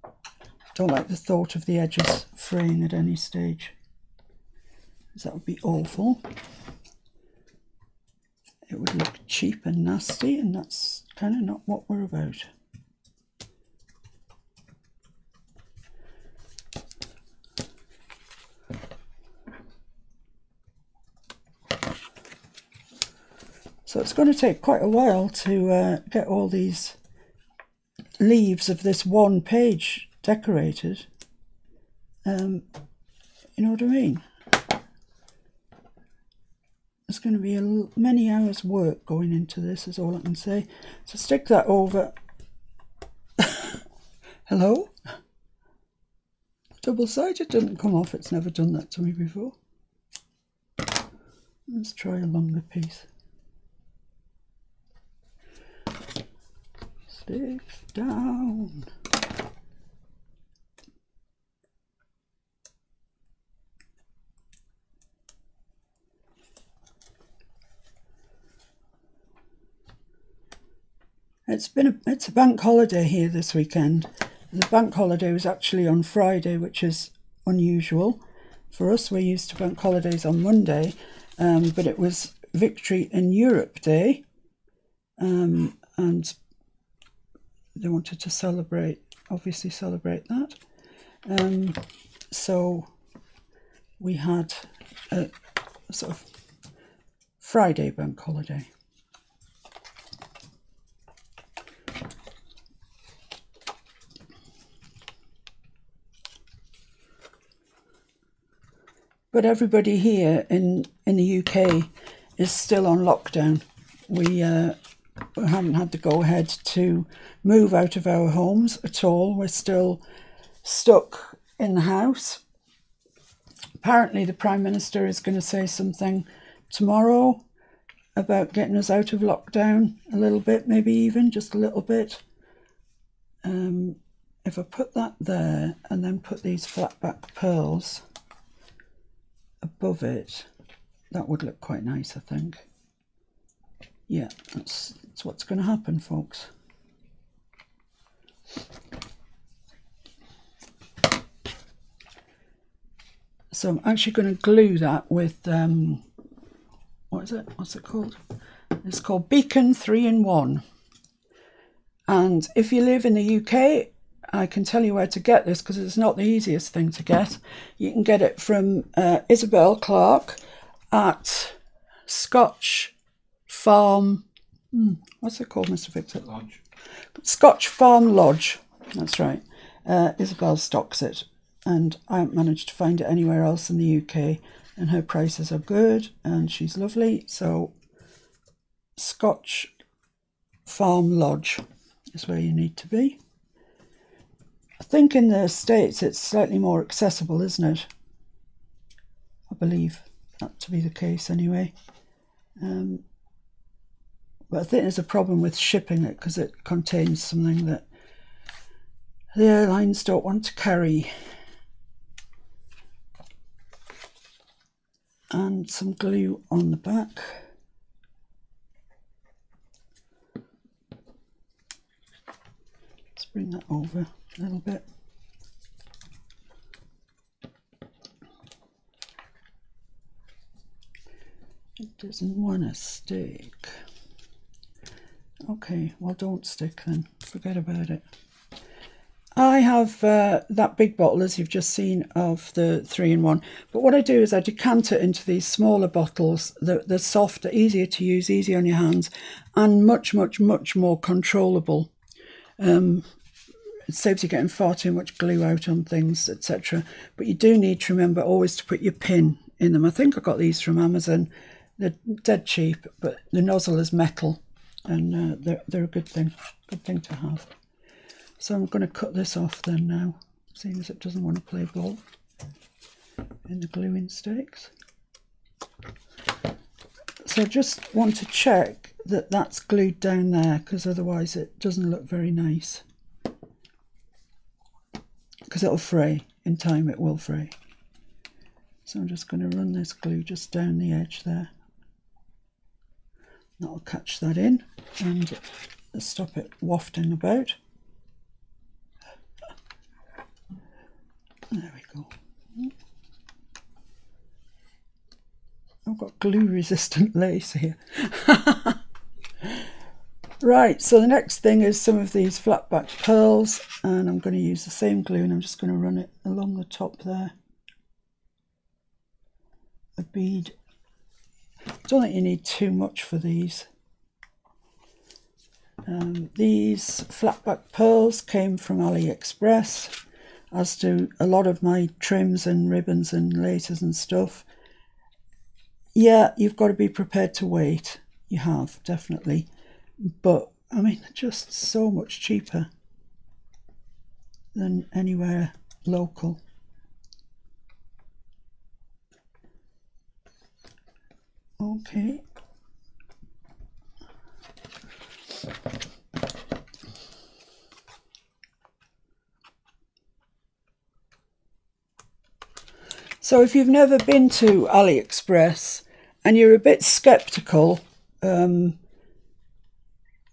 don't like the thought of the edges fraying at any stage. Because that would be awful. It would look cheap and nasty, and that's kind of not what we're about. So it's going to take quite a while to uh, get all these leaves of this one page decorated. Um, you know what I mean? There's going to be a many hours work going into this is all I can say. So stick that over. (laughs) Hello? Double sided it didn't come off, it's never done that to me before. Let's try a longer piece. Down. It's been a, it's a bank holiday here this weekend. The bank holiday was actually on Friday, which is unusual for us. We're used to bank holidays on Monday, um, but it was Victory in Europe Day, um, and they wanted to celebrate, obviously celebrate that. Um, so we had a, sort of Friday bank holiday. But everybody here in, in the UK is still on lockdown. We, uh, we haven't had the go ahead to move out of our homes at all. We're still stuck in the house. Apparently, the Prime Minister is going to say something tomorrow about getting us out of lockdown a little bit, maybe even just a little bit. Um, if I put that there and then put these flat back pearls above it, that would look quite nice, I think. Yeah, that's, that's what's going to happen, folks. So I'm actually going to glue that with, um, what is it? What's it called? It's called Beacon 3 in 1. And if you live in the UK, I can tell you where to get this because it's not the easiest thing to get. You can get it from uh, Isabel Clark at Scotch Farm. Hmm, what's it called, Mr. Victor? Lodge. Scotch Farm Lodge. That's right. Uh, Isabel stocks it, and I haven't managed to find it anywhere else in the UK. And her prices are good, and she's lovely. So, Scotch Farm Lodge is where you need to be. I think in the States it's slightly more accessible, isn't it? I believe that to be the case anyway. Um, but I think there's a problem with shipping it because it contains something that the airlines don't want to carry. And some glue on the back. Let's bring that over a little bit. It doesn't want to stick. Okay, well, don't stick then. Forget about it. I have uh, that big bottle, as you've just seen, of the three in one. But what I do is I decant it into these smaller bottles. They're, they're softer, easier to use, easy on your hands, and much, much, much more controllable. Um, it saves you getting far too much glue out on things, etc. But you do need to remember always to put your pin in them. I think I got these from Amazon. They're dead cheap, but the nozzle is metal, and uh, they're they're a good thing, good thing to have. So I'm going to cut this off then now, seeing as it doesn't want to play ball in the gluing sticks. So I just want to check that that's glued down there because otherwise it doesn't look very nice. Because it'll fray, in time it will fray. So I'm just going to run this glue just down the edge there. That'll catch that in and stop it wafting about. There we go. I've got glue resistant (laughs) lace here. right, so the next thing is some of these flat back pearls, and I'm going to use the same glue and I'm just going to run it along the top there. A bead. Don't think you need too much for these. Um, these flatback pearls came from AliExpress, as do a lot of my trims and ribbons and laces and stuff. Yeah, you've got to be prepared to wait. You have, definitely. But, I mean, just so much cheaper than anywhere local. Okay. So if you've never been to AliExpress and you're a bit skeptical, um,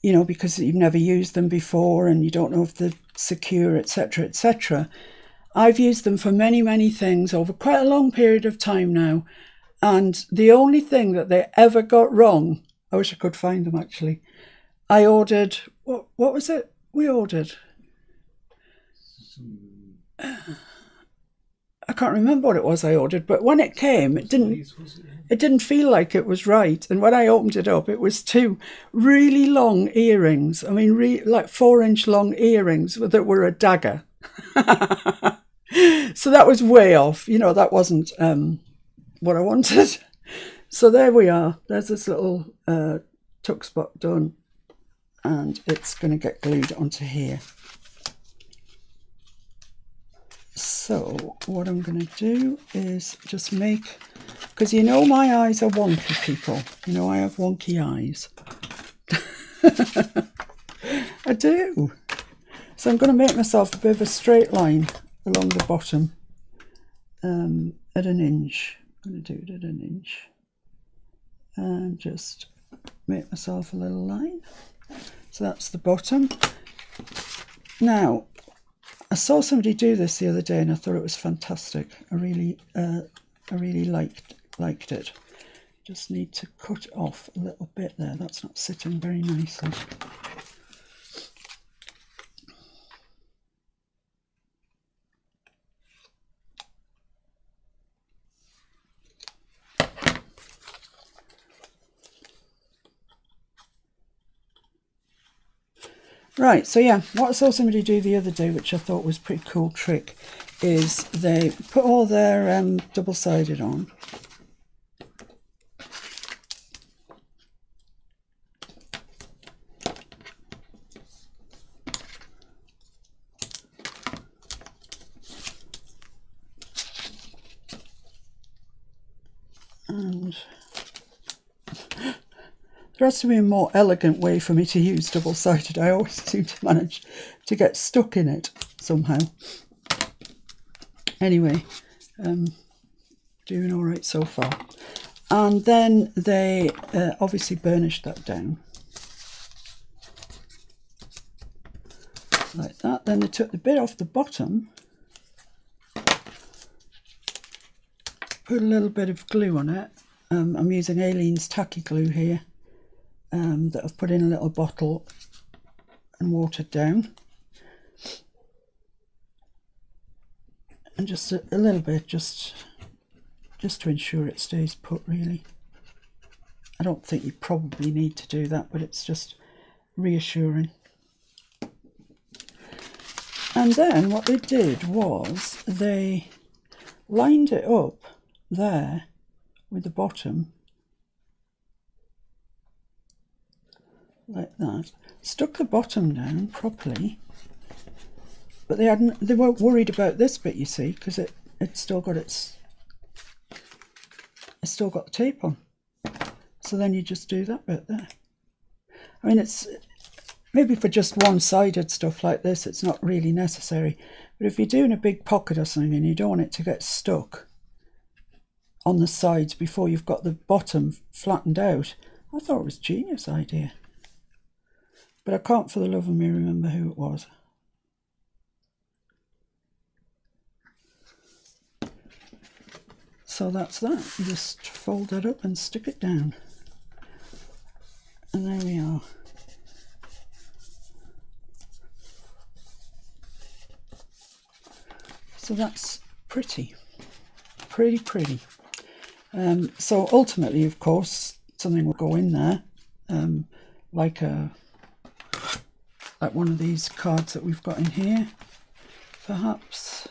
you know, because you've never used them before and you don't know if they're secure, etc., etc., I've used them for many, many things over quite a long period of time now. And the only thing that they ever got wrong, I wish I could find them actually. I ordered what? What was it we ordered? I can't remember what it was I ordered, but when it came, it didn't. It didn't feel like it was right. And when I opened it up, it was two really long earrings. I mean, re- like four inch long earrings that were a dagger. (laughs) so that was way off. You know, that wasn't um, what I wanted. (laughs) So there we are. There's this little uh, tuck spot done, and it's going to get glued onto here. So what I'm going to do is just make, because you know my eyes are wonky, people. You know I have wonky eyes. (laughs) I do. So I'm going to make myself a bit of a straight line along the bottom um, at an inch. I'm going to do it at an inch and just make myself a little line. So that's the bottom. Now, I saw somebody do this the other day and I thought it was fantastic. I really, uh, I really liked liked it. Just need to cut off a little bit there. That's not sitting very nicely. Right, so yeah, what I saw somebody do the other day, which I thought was pretty cool trick, is they put all their um, double-sided on. Has to be a more elegant way for me to use double-sided. I always (laughs) seem to manage to get stuck in it somehow. Anyway, um, doing all right so far. And then they uh, obviously burnished that down. Like that. Then they took the bit off the bottom, put a little bit of glue on it. Um, I'm using Aleene's tacky glue here um, that I've put in a little bottle and watered down. And just a, a little bit, just just to ensure it stays put really. I don't think you probably need to do that, but it's just reassuring. And then what they did was they lined it up there with the bottom like that, stuck the bottom down properly, but they hadn't, they weren't worried about this bit, you see, because it, it's still got its, it's still got the tape on. So then you just do that bit there. I mean, it's maybe for just one-sided stuff like this, it's not really necessary. But if you're doing a big pocket or something and you don't want it to get stuck on the sides before you've got the bottom flattened out, I thought it was a genius idea. But I can't for the love of me remember who it was. So that's that. Just fold that up and stick it down. And there we are. So that's pretty, pretty, pretty. Um, so ultimately, of course, something will go in there, um, like a like one of these cards that we've got in here, perhaps.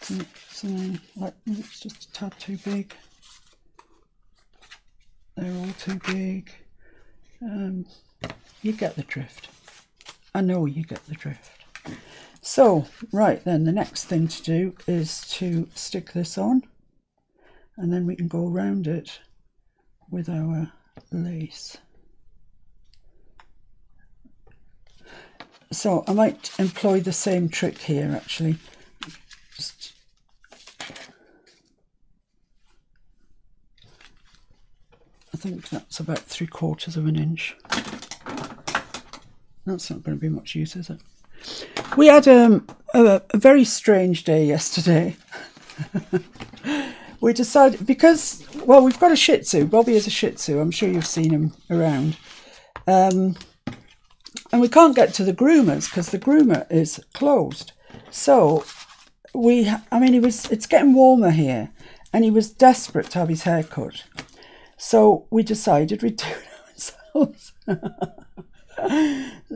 Something like it's just a tad too big. They're all too big. Um, you get the drift. I know you get the drift. So, right then, the next thing to do is to stick this on and then we can go around it with our lace. So I might employ the same trick here actually. Just I think that's about three quarters of an inch. That's not going to be much use, is it? We had um, a, a very strange day yesterday. (laughs) we decided because well we've got a Shih Tzu. Bobby is a Shih Tzu. I'm sure you've seen him around. Um, and we can't get to the groomers because the groomer is closed. So we, I mean, he was. It's getting warmer here, and he was desperate to have his hair cut. So we decided we'd do it (laughs) ourselves.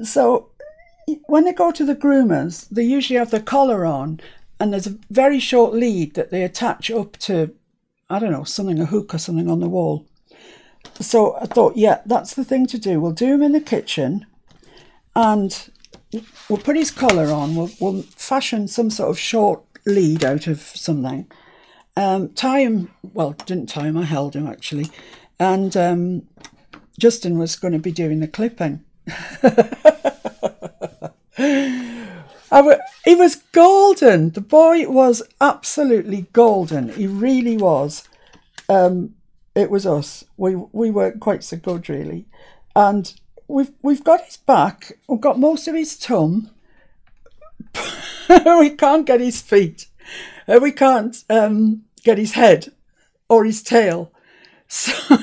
(laughs) so when they go to the groomers, they usually have the collar on, and there's a very short lead that they attach up to, I don't know, something, a hook or something on the wall. So I thought, yeah, that's the thing to do. We'll do him in the kitchen, and we'll put his collar on. We'll, we'll fashion some sort of short lead out of something. Um, tie him, well, didn't tie him, I held him actually. And um, Justin was going to be doing the clipping. (laughs) he was golden. The boy was absolutely golden. He really was. Um, it was us. We we weren't quite so good, really. And we've we've got his back. We've got most of his tum. (laughs) we can't get his feet. Uh, we can't um, get his head or his tail. (laughs) So,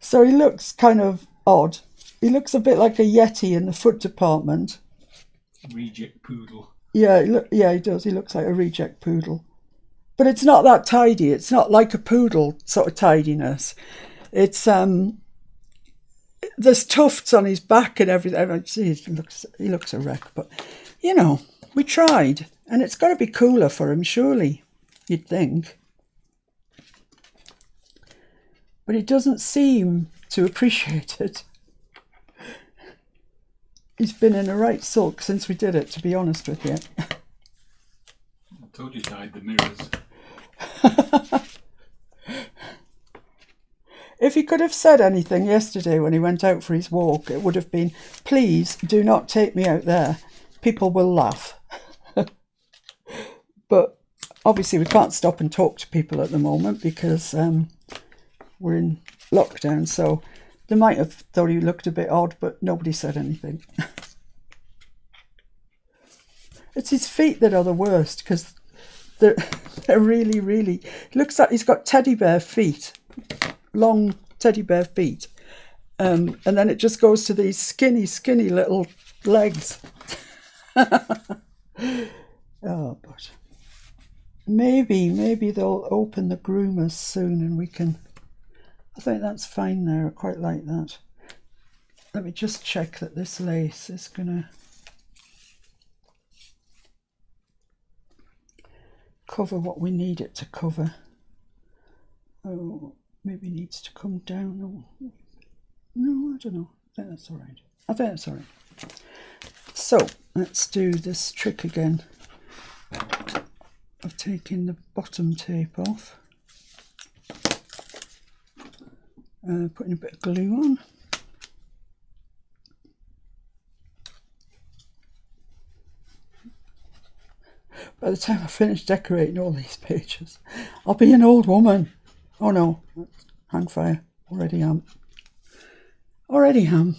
so he looks kind of odd. He looks a bit like a yeti in the foot department. Reject poodle. Yeah, he look, yeah, he does. He looks like a reject poodle. But it's not that tidy. It's not like a poodle sort of tidiness. It's um there's tufts on his back and everything. See, he looks he looks a wreck, but you know, we tried, and it's got to be cooler for him, surely. You'd think, but he doesn't seem to appreciate it. He's been in a right sulk since we did it, to be honest with you. I told you to hide the mirrors. (laughs) If he could have said anything yesterday when he went out for his walk, it would have been, please do not take me out there. People will laugh. (laughs) but obviously, we can't stop and talk to people at the moment because um, we're in lockdown. So they might have thought he looked a bit odd, but nobody said anything. (laughs) it's his feet that are the worst because they're, (laughs) they're really, really. looks like he's got teddy bear feet long teddy bear feet. Um, and then it just goes to these skinny, skinny little legs. (laughs) oh, but maybe, maybe they'll open the groomers soon and we can. I think that's fine there. I quite like that. Let me just check that this lace is gonna cover what we need it to cover. Oh, maybe needs to come down or no, I don't know. I think that's all right. I think that's all right. So let's do this trick again of taking the bottom tape off, uh, putting a bit of glue on. By the time I finish decorating all these pages, I'll be an old woman. Oh no, hang fire. Already am. Already am.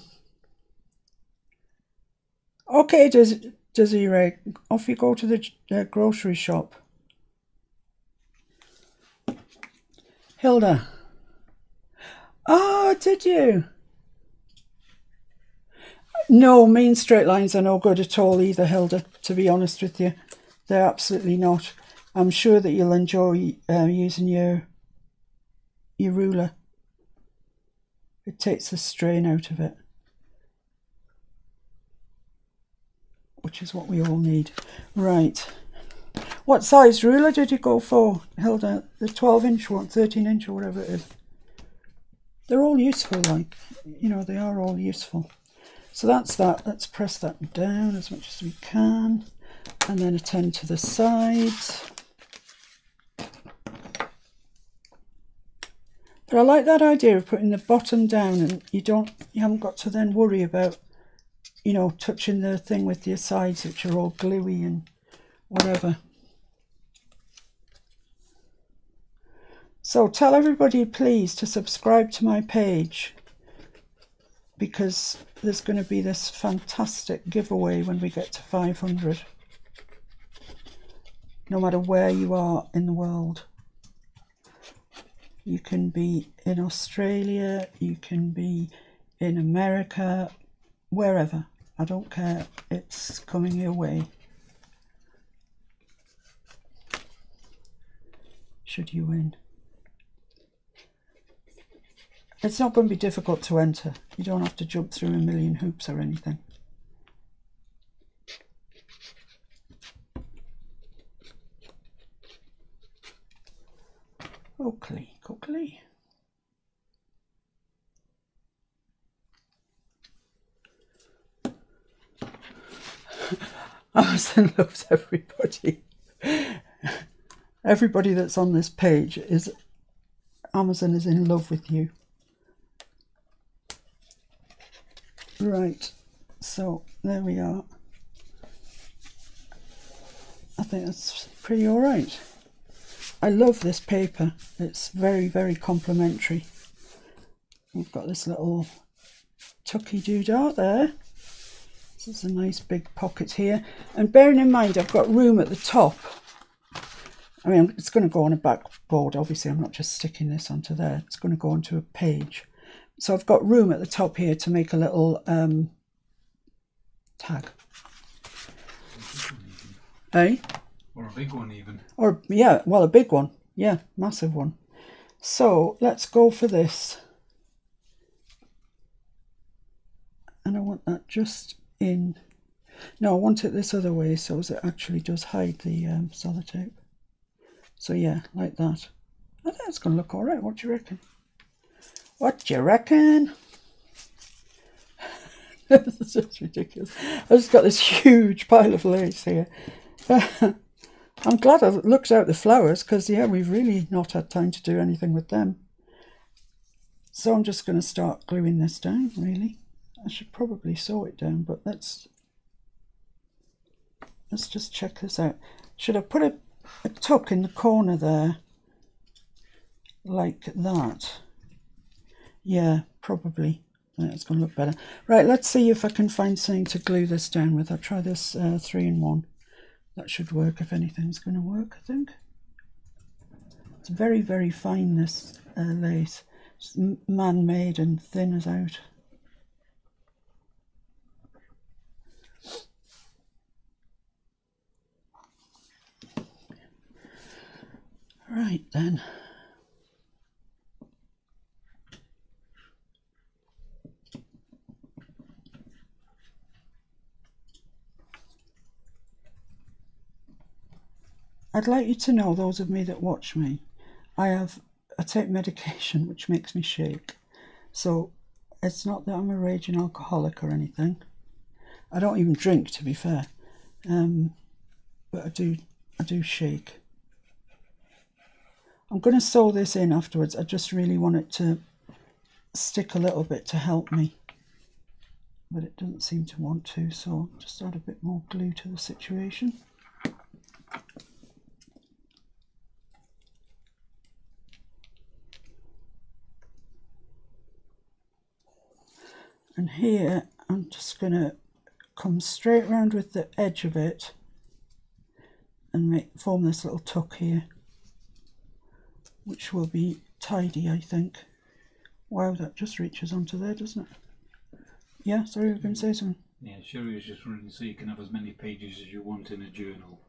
Okay, Des- Desiree, off you go to the uh, grocery shop. Hilda. Oh, did you? No, mean straight lines are no good at all either, Hilda, to be honest with you. They're absolutely not. I'm sure that you'll enjoy uh, using your your ruler. It takes the strain out of it. which is what we all need. Right. What size ruler did you go for, Hilda? The 12 inch one, 13 inch or whatever it is. They're all useful, like, you know, they are all useful. So that's that. Let's press that down as much as we can and then attend to the sides. But I like that idea of putting the bottom down and you don't, you haven't got to then worry about, you know, touching the thing with your sides which are all gluey and whatever. So tell everybody please to subscribe to my page because there's going to be this fantastic giveaway when we get to 500 no matter where you are in the world you can be in Australia you can be in America wherever. I don't care. It's coming your way. Should you win? It's not going to be difficult to enter. You don't have to jump through a million hoops or anything. Oakley, Oakley. Amazon (laughs) loves everybody. Everybody that's on this page is Amazon is in love with you. Right, so there we are. I think that's pretty all right. I love this paper. It's very, very complimentary. We've got this little tucky doodah there. This is a nice big pocket here. And bearing in mind, I've got room at the top. I mean, it's going to go on a backboard. Obviously, I'm not just sticking this onto there. It's going to go onto a page. So I've got room at the top here to make a little um, tag. Eh? Or a big one even. Or, yeah, well, a big one. Yeah, massive one. So let's go for this. And I want that just in. No, I want it this other way so it actually does hide the um, sellotape. So yeah, like that. I think it's going to look all right. What do you reckon? What do you reckon? (laughs) this is ridiculous. I've just got this huge pile of lace here. (laughs) I'm glad I looked out the flowers because, yeah, we've really not had time to do anything with them. So I'm just going to start gluing this down, really. I should probably saw it down, but let's let's just check this out. Should I put a, a tuck in the corner there like that? Yeah, probably. It's going to look better. Right, let's see if I can find something to glue this down with. I'll try this uh, three in one. That should work if anything's going to work, I think. It's very, very fine, this uh, lace. It's man-made and thin as out. Right then. I'd like you to know, those of me that watch me, I have I take medication which makes me shake. So it's not that I'm a raging alcoholic or anything. I don't even drink, to be fair. Um, but I do I do shake. I'm going to sew this in afterwards. I just really want it to stick a little bit to help me. But it doesn't seem to want to, so just add a bit more glue to the situation. And here I'm just going to come straight around with the edge of it and make form this little tuck here which will be tidy I think. Wow that just reaches onto there doesn't it? Yeah sorry you were going to say something. Yeah Sherry was just running so you can have as many pages as you want in a journal.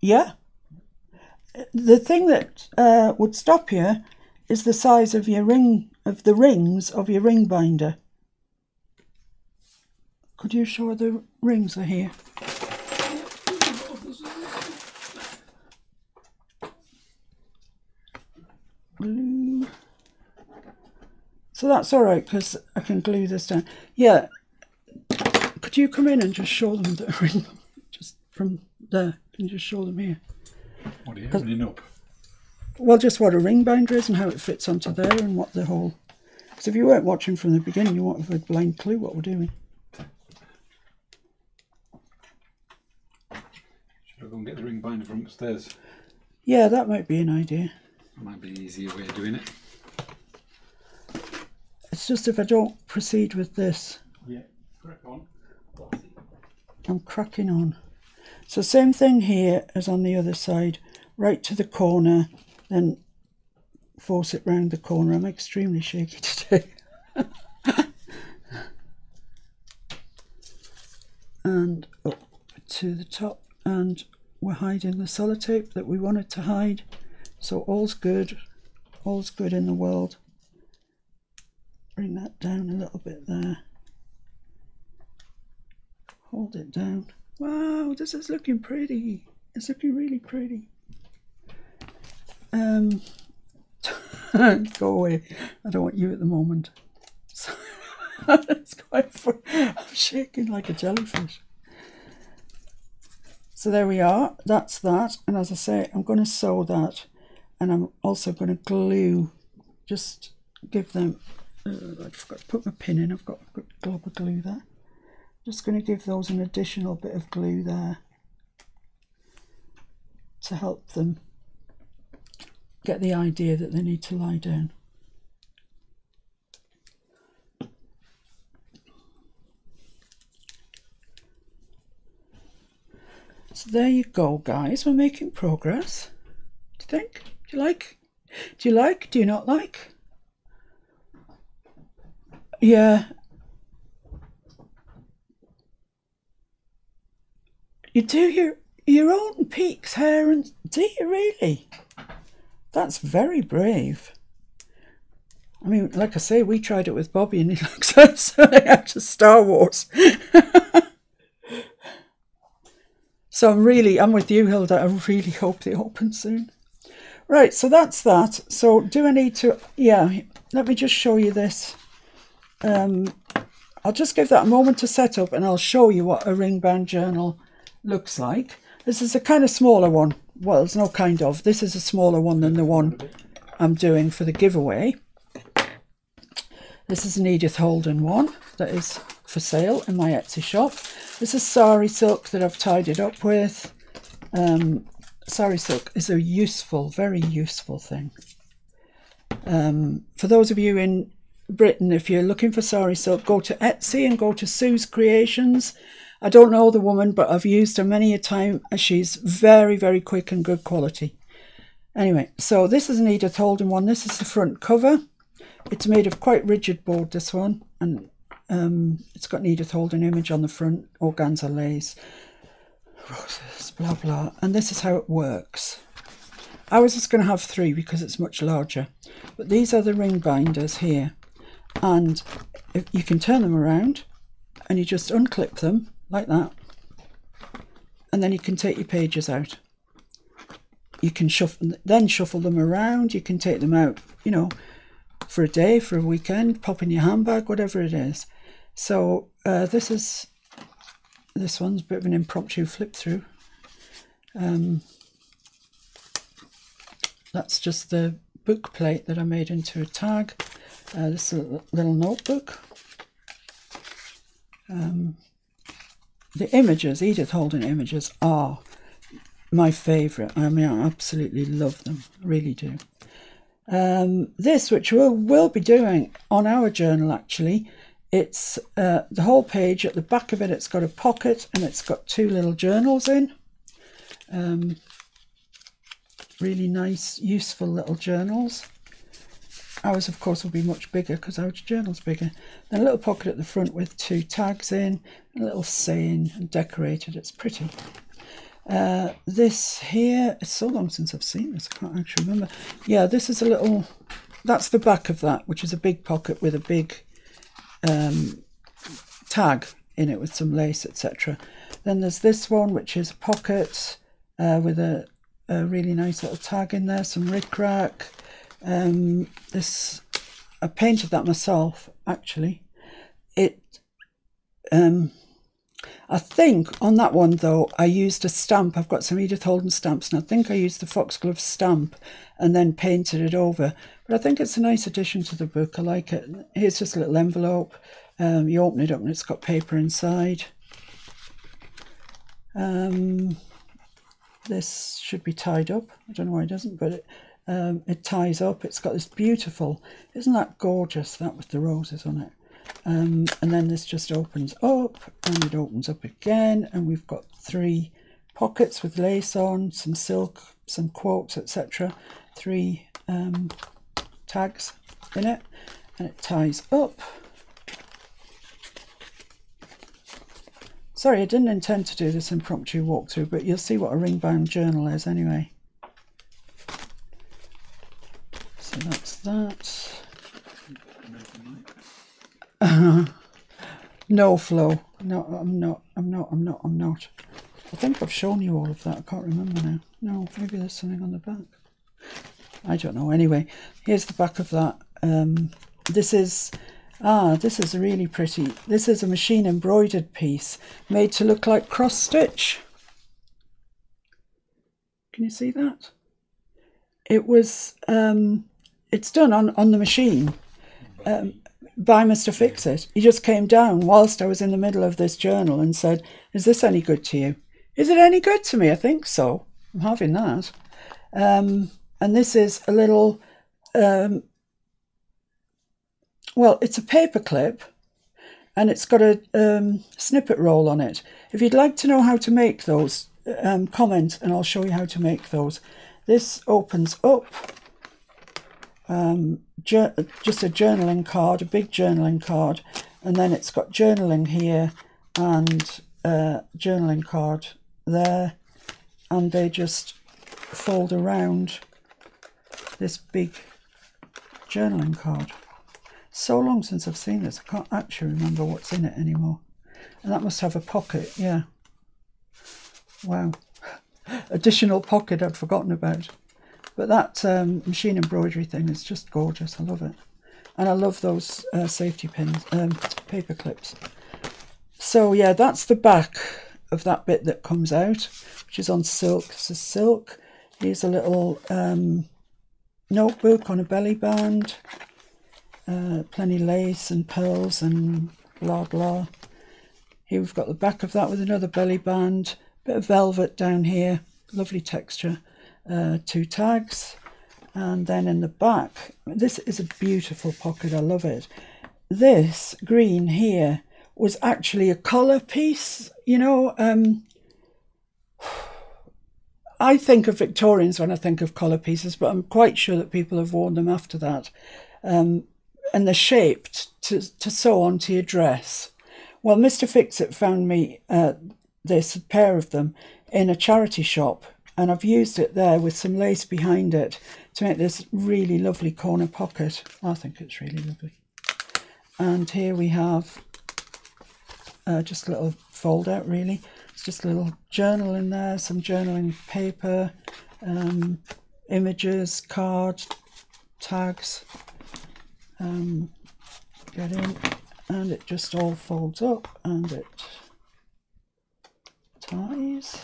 Yeah. The thing that uh, would stop you is the size of your ring of the rings of your ring binder could you show the rings are here? So that's all right because I can glue this down. Yeah, could you come in and just show them the (laughs) ring? Just from there, can you just show them here? What are you opening up? Well, just what a ring binder is and how it fits onto there and what the whole... Because if you weren't watching from the beginning, you won't have a blind clue what we're doing. Go and get the ring binder from upstairs? Yeah, that might be an idea. Might be an easier way of doing it. It's just if I don't proceed with this, Yeah. Crack on. I'm cracking on. So same thing here as on the other side, right to the corner, then force it round the corner. I'm extremely shaky (laughs) today. and up to the top and we're hiding the sellotape that we wanted to hide. So all's good, all's good in the world. Bring that down a little bit there. Hold it down. Wow, this is looking pretty. It's looking really pretty. Um, (laughs) go away. I don't want you at the moment. (laughs) It's quite. I'm shaking like a jellyfish. So there we are. That's that. And as I say, I'm going to sew that, and I'm also going to glue. Just give them. Uh, I forgot to put my pin in. I've got a glob of glue there. Just going to give those an additional bit of glue there to help them get the idea that they need to lie down. So there you go, guys. We're making progress. Do you think? Do you like? Do you like? Do you not like? Yeah. You do your your own peaks hair, and do you really? That's very brave. I mean, like I say, we tried it with Bobby, and he (laughs) looks absolutely out of Star Wars. (laughs) so I'm really, I'm with you, Hilda. I really (laughs) hope they open soon. Right, so that's that. So do I need to? Yeah, let me just show you this. Um, I'll just give that a moment to set up, and I'll show you what a ring bound journal looks like. This is a kind of smaller one. Well, it's no kind of. This is a smaller one than the one I'm doing for the giveaway. This is an Edith Holden one that is for sale in my Etsy shop. This is sari silk that I've tied it up with. Um, sari silk is a useful, very useful thing. Um, for those of you in Britain, if you're looking for sari silk, go to Etsy and go to Sue's Creations. I don't know the woman, but I've used her many a time. As she's very, very quick and good quality. Anyway, so this is an Edith Holden one. This is the front cover. It's made of quite rigid board, this one, and um, it's got an Edith Holden image on the front, organza lace, roses, blah, blah. And this is how it works. I was just going to have three because it's much larger. But these are the ring binders here. And you can turn them around and you just unclip them like that. And then you can take your pages out. You can shuffle, then shuffle them around. You can take them out, you know, for a day, for a weekend, pop in your handbag, whatever it is. So uh, this is, this one's a bit of an impromptu flip through. Um, that's just the book plate that I made into a tag. Uh, this is a little notebook. Um, the images, Edith Holden images, are my favourite. I mean, I absolutely love them, really do. Um, this, which we'll, we'll be doing on our journal actually, it's uh, the whole page. At the back of it, it's got a pocket and it's got two little journals in. Um, really nice, useful little journals. Ours, of course, will be much bigger because our journal's bigger. Then a little pocket at the front with two tags in, a little saying and decorated. It's pretty. Uh, this here, it's so long since I've seen this, I can't actually remember. Yeah, this is a little, that's the back of that, which is a big pocket with a big um, tag in it with some lace, etc. Then there's this one, which is a pocket uh, with a, a really nice little tag in there, some rickrack. Um, this I painted that myself actually. It um, I think on that one though, I used a stamp. I've got some Edith Holden stamps, and I think I used the Foxglove stamp and then painted it over. But I think it's a nice addition to the book. I like it. Here's just a little envelope. Um, you open it up and it's got paper inside. Um, this should be tied up. I don't know why it doesn't, but it, um, it ties up. It's got this beautiful, isn't that gorgeous? That with the roses on it. Um, and then this just opens up and it opens up again and we've got three pockets with lace on, some silk, some quotes, etc. Three um, tags in it and it ties up. Sorry, I didn't intend to do this impromptu walkthrough, but you'll see what a ring-bound journal is anyway. So that's that. (laughs) no flow. No, I'm not. I'm not. I'm not. I'm not. I think I've shown you all of that. I can't remember now. No, maybe there's something on the back. I don't know. Anyway, here's the back of that. Um, this is ah, this is really pretty. This is a machine embroidered piece made to look like cross stitch. Can you see that? It was. Um, it's done on on the machine. Um, by Mr. Fix It. He just came down whilst I was in the middle of this journal and said, Is this any good to you? Is it any good to me? I think so. I'm having that. Um, and this is a little, um, well, it's a paper clip and it's got a um, snippet roll on it. If you'd like to know how to make those, um, comment and I'll show you how to make those. This opens up um, just a journaling card, a big journaling card, and then it's got journaling here and a journaling card there, and they just fold around this big journaling card. So long since I've seen this, I can't actually remember what's in it anymore. And that must have a pocket, yeah. Wow. (laughs) Additional pocket I'd forgotten about. But that um, machine embroidery thing is just gorgeous. I love it. And I love those uh, safety pins, um, paper clips. So yeah, that's the back of that bit that comes out, which is on silk. This is silk. Here's a little um, notebook on a belly band. Uh, plenty lace and pearls and blah blah. Here we've got the back of that with another belly band. Bit of velvet down here. Lovely texture uh, two tags and then in the back this is a beautiful pocket I love it this green here was actually a collar piece you know um, I think of Victorians when I think of collar pieces but I'm quite sure that people have worn them after that um, and they're shaped to, to sew onto your dress well Mr Fixit found me uh, this pair of them in a charity shop and I've used it there with some lace behind it to make this really lovely corner pocket. I think it's really lovely. And here we have uh, just a little fold out really. It's just a little journal in there, some journaling paper, um, images, card, tags. Um, get in and it just all folds up and it ties.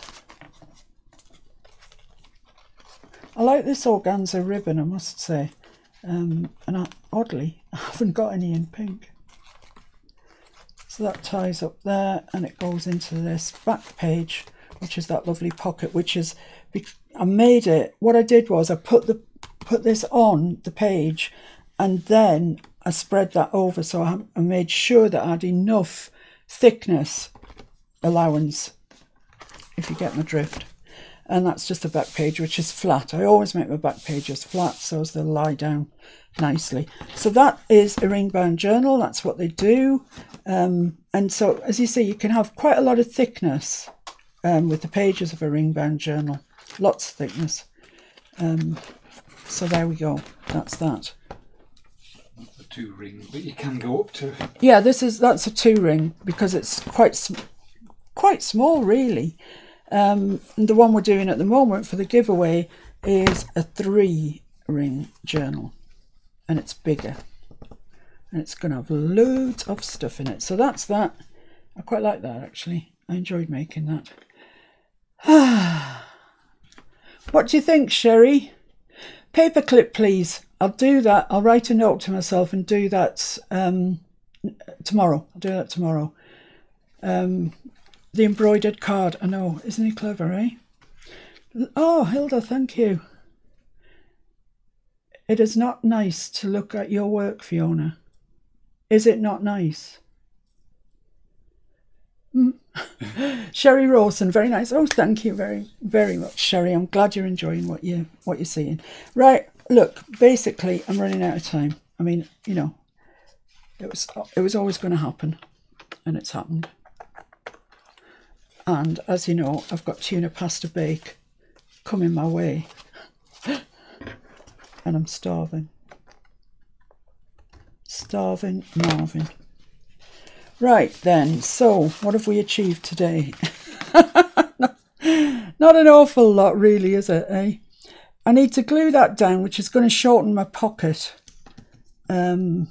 I like this organza ribbon, I must say. Um, and I, oddly, (laughs) I haven't got any in pink. So that ties up there and it goes into this back page, which is that lovely pocket, which is, I made it, what I did was I put the put this on the page and then I spread that over so I, I made sure that I had enough thickness allowance, if you get my drift and that's just a back page which is flat. I always make my back pages flat so as they'll lie down nicely. So that is a ring bound journal, that's what they do. Um, and so as you see you can have quite a lot of thickness um, with the pages of a ring bound journal, lots of thickness. Um, so there we go, that's that. A two ring, but you can go up to. Yeah, this is that's a two ring because it's quite quite small really. Um, the one we're doing at the moment for the giveaway is a three ring journal and it's bigger and it's going to have loads of stuff in it. So that's that. I quite like that actually. I enjoyed making that. (sighs) what do you think, Sherry? Paperclip, please. I'll do that. I'll write a note to myself and do that um, tomorrow. I'll do that tomorrow. Um, the embroidered card. I know. Isn't he clever, eh? Oh, Hilda, thank you. It is not nice to look at your work, Fiona. Is it not nice? Mm. (laughs) Sherry Rawson, very nice. Oh, thank you very, very much, Sherry. I'm glad you're enjoying what you what you're seeing. Right, look. Basically, I'm running out of time. I mean, you know, it was it was always going to happen, and it's happened. And as you know, I've got tuna pasta bake coming my way, (gasps) and I'm starving. Starving Marvin. Right then, so what have we achieved today? (laughs) not, an awful lot, really, is it? Eh? I need to glue that down, which is going to shorten my pocket. Um,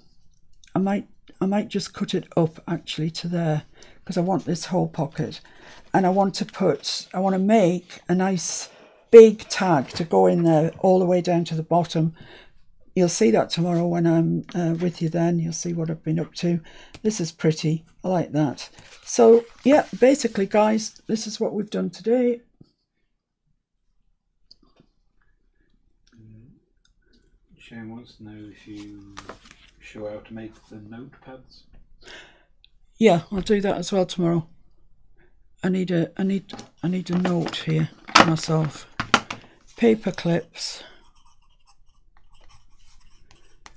I might, I might just cut it up actually to there because I want this whole pocket, and I want to put, I want to make a nice big tag to go in there all the way down to the bottom You'll see that tomorrow when I'm uh, with you then. You'll see what I've been up to. This is pretty. I like that. So, yeah, basically, guys, this is what we've done today. Shane wants to know if you show how to make the notepads. Yeah, I'll do that as well tomorrow. I need a I need I need a note here myself. Paper clips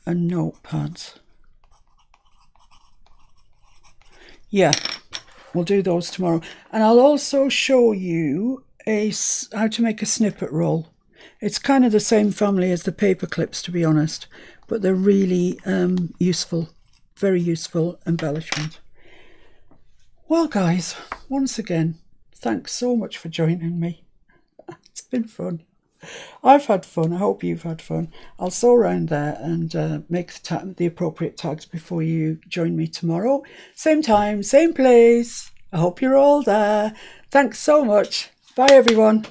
and notepads. Yeah, we'll do those tomorrow. And I'll also show you a, how to make a snippet roll. It's kind of the same family as the paper clips, to be honest, but they're really um, useful, very useful embellishment. Well, guys, once again, thanks so much for joining me. (laughs) It's been fun. I've had fun. I hope you've had fun. I'll sew around there and uh, make the, the appropriate tags before you join me tomorrow. Same time, same place. I hope you're all there. Thanks so much. Bye, everyone.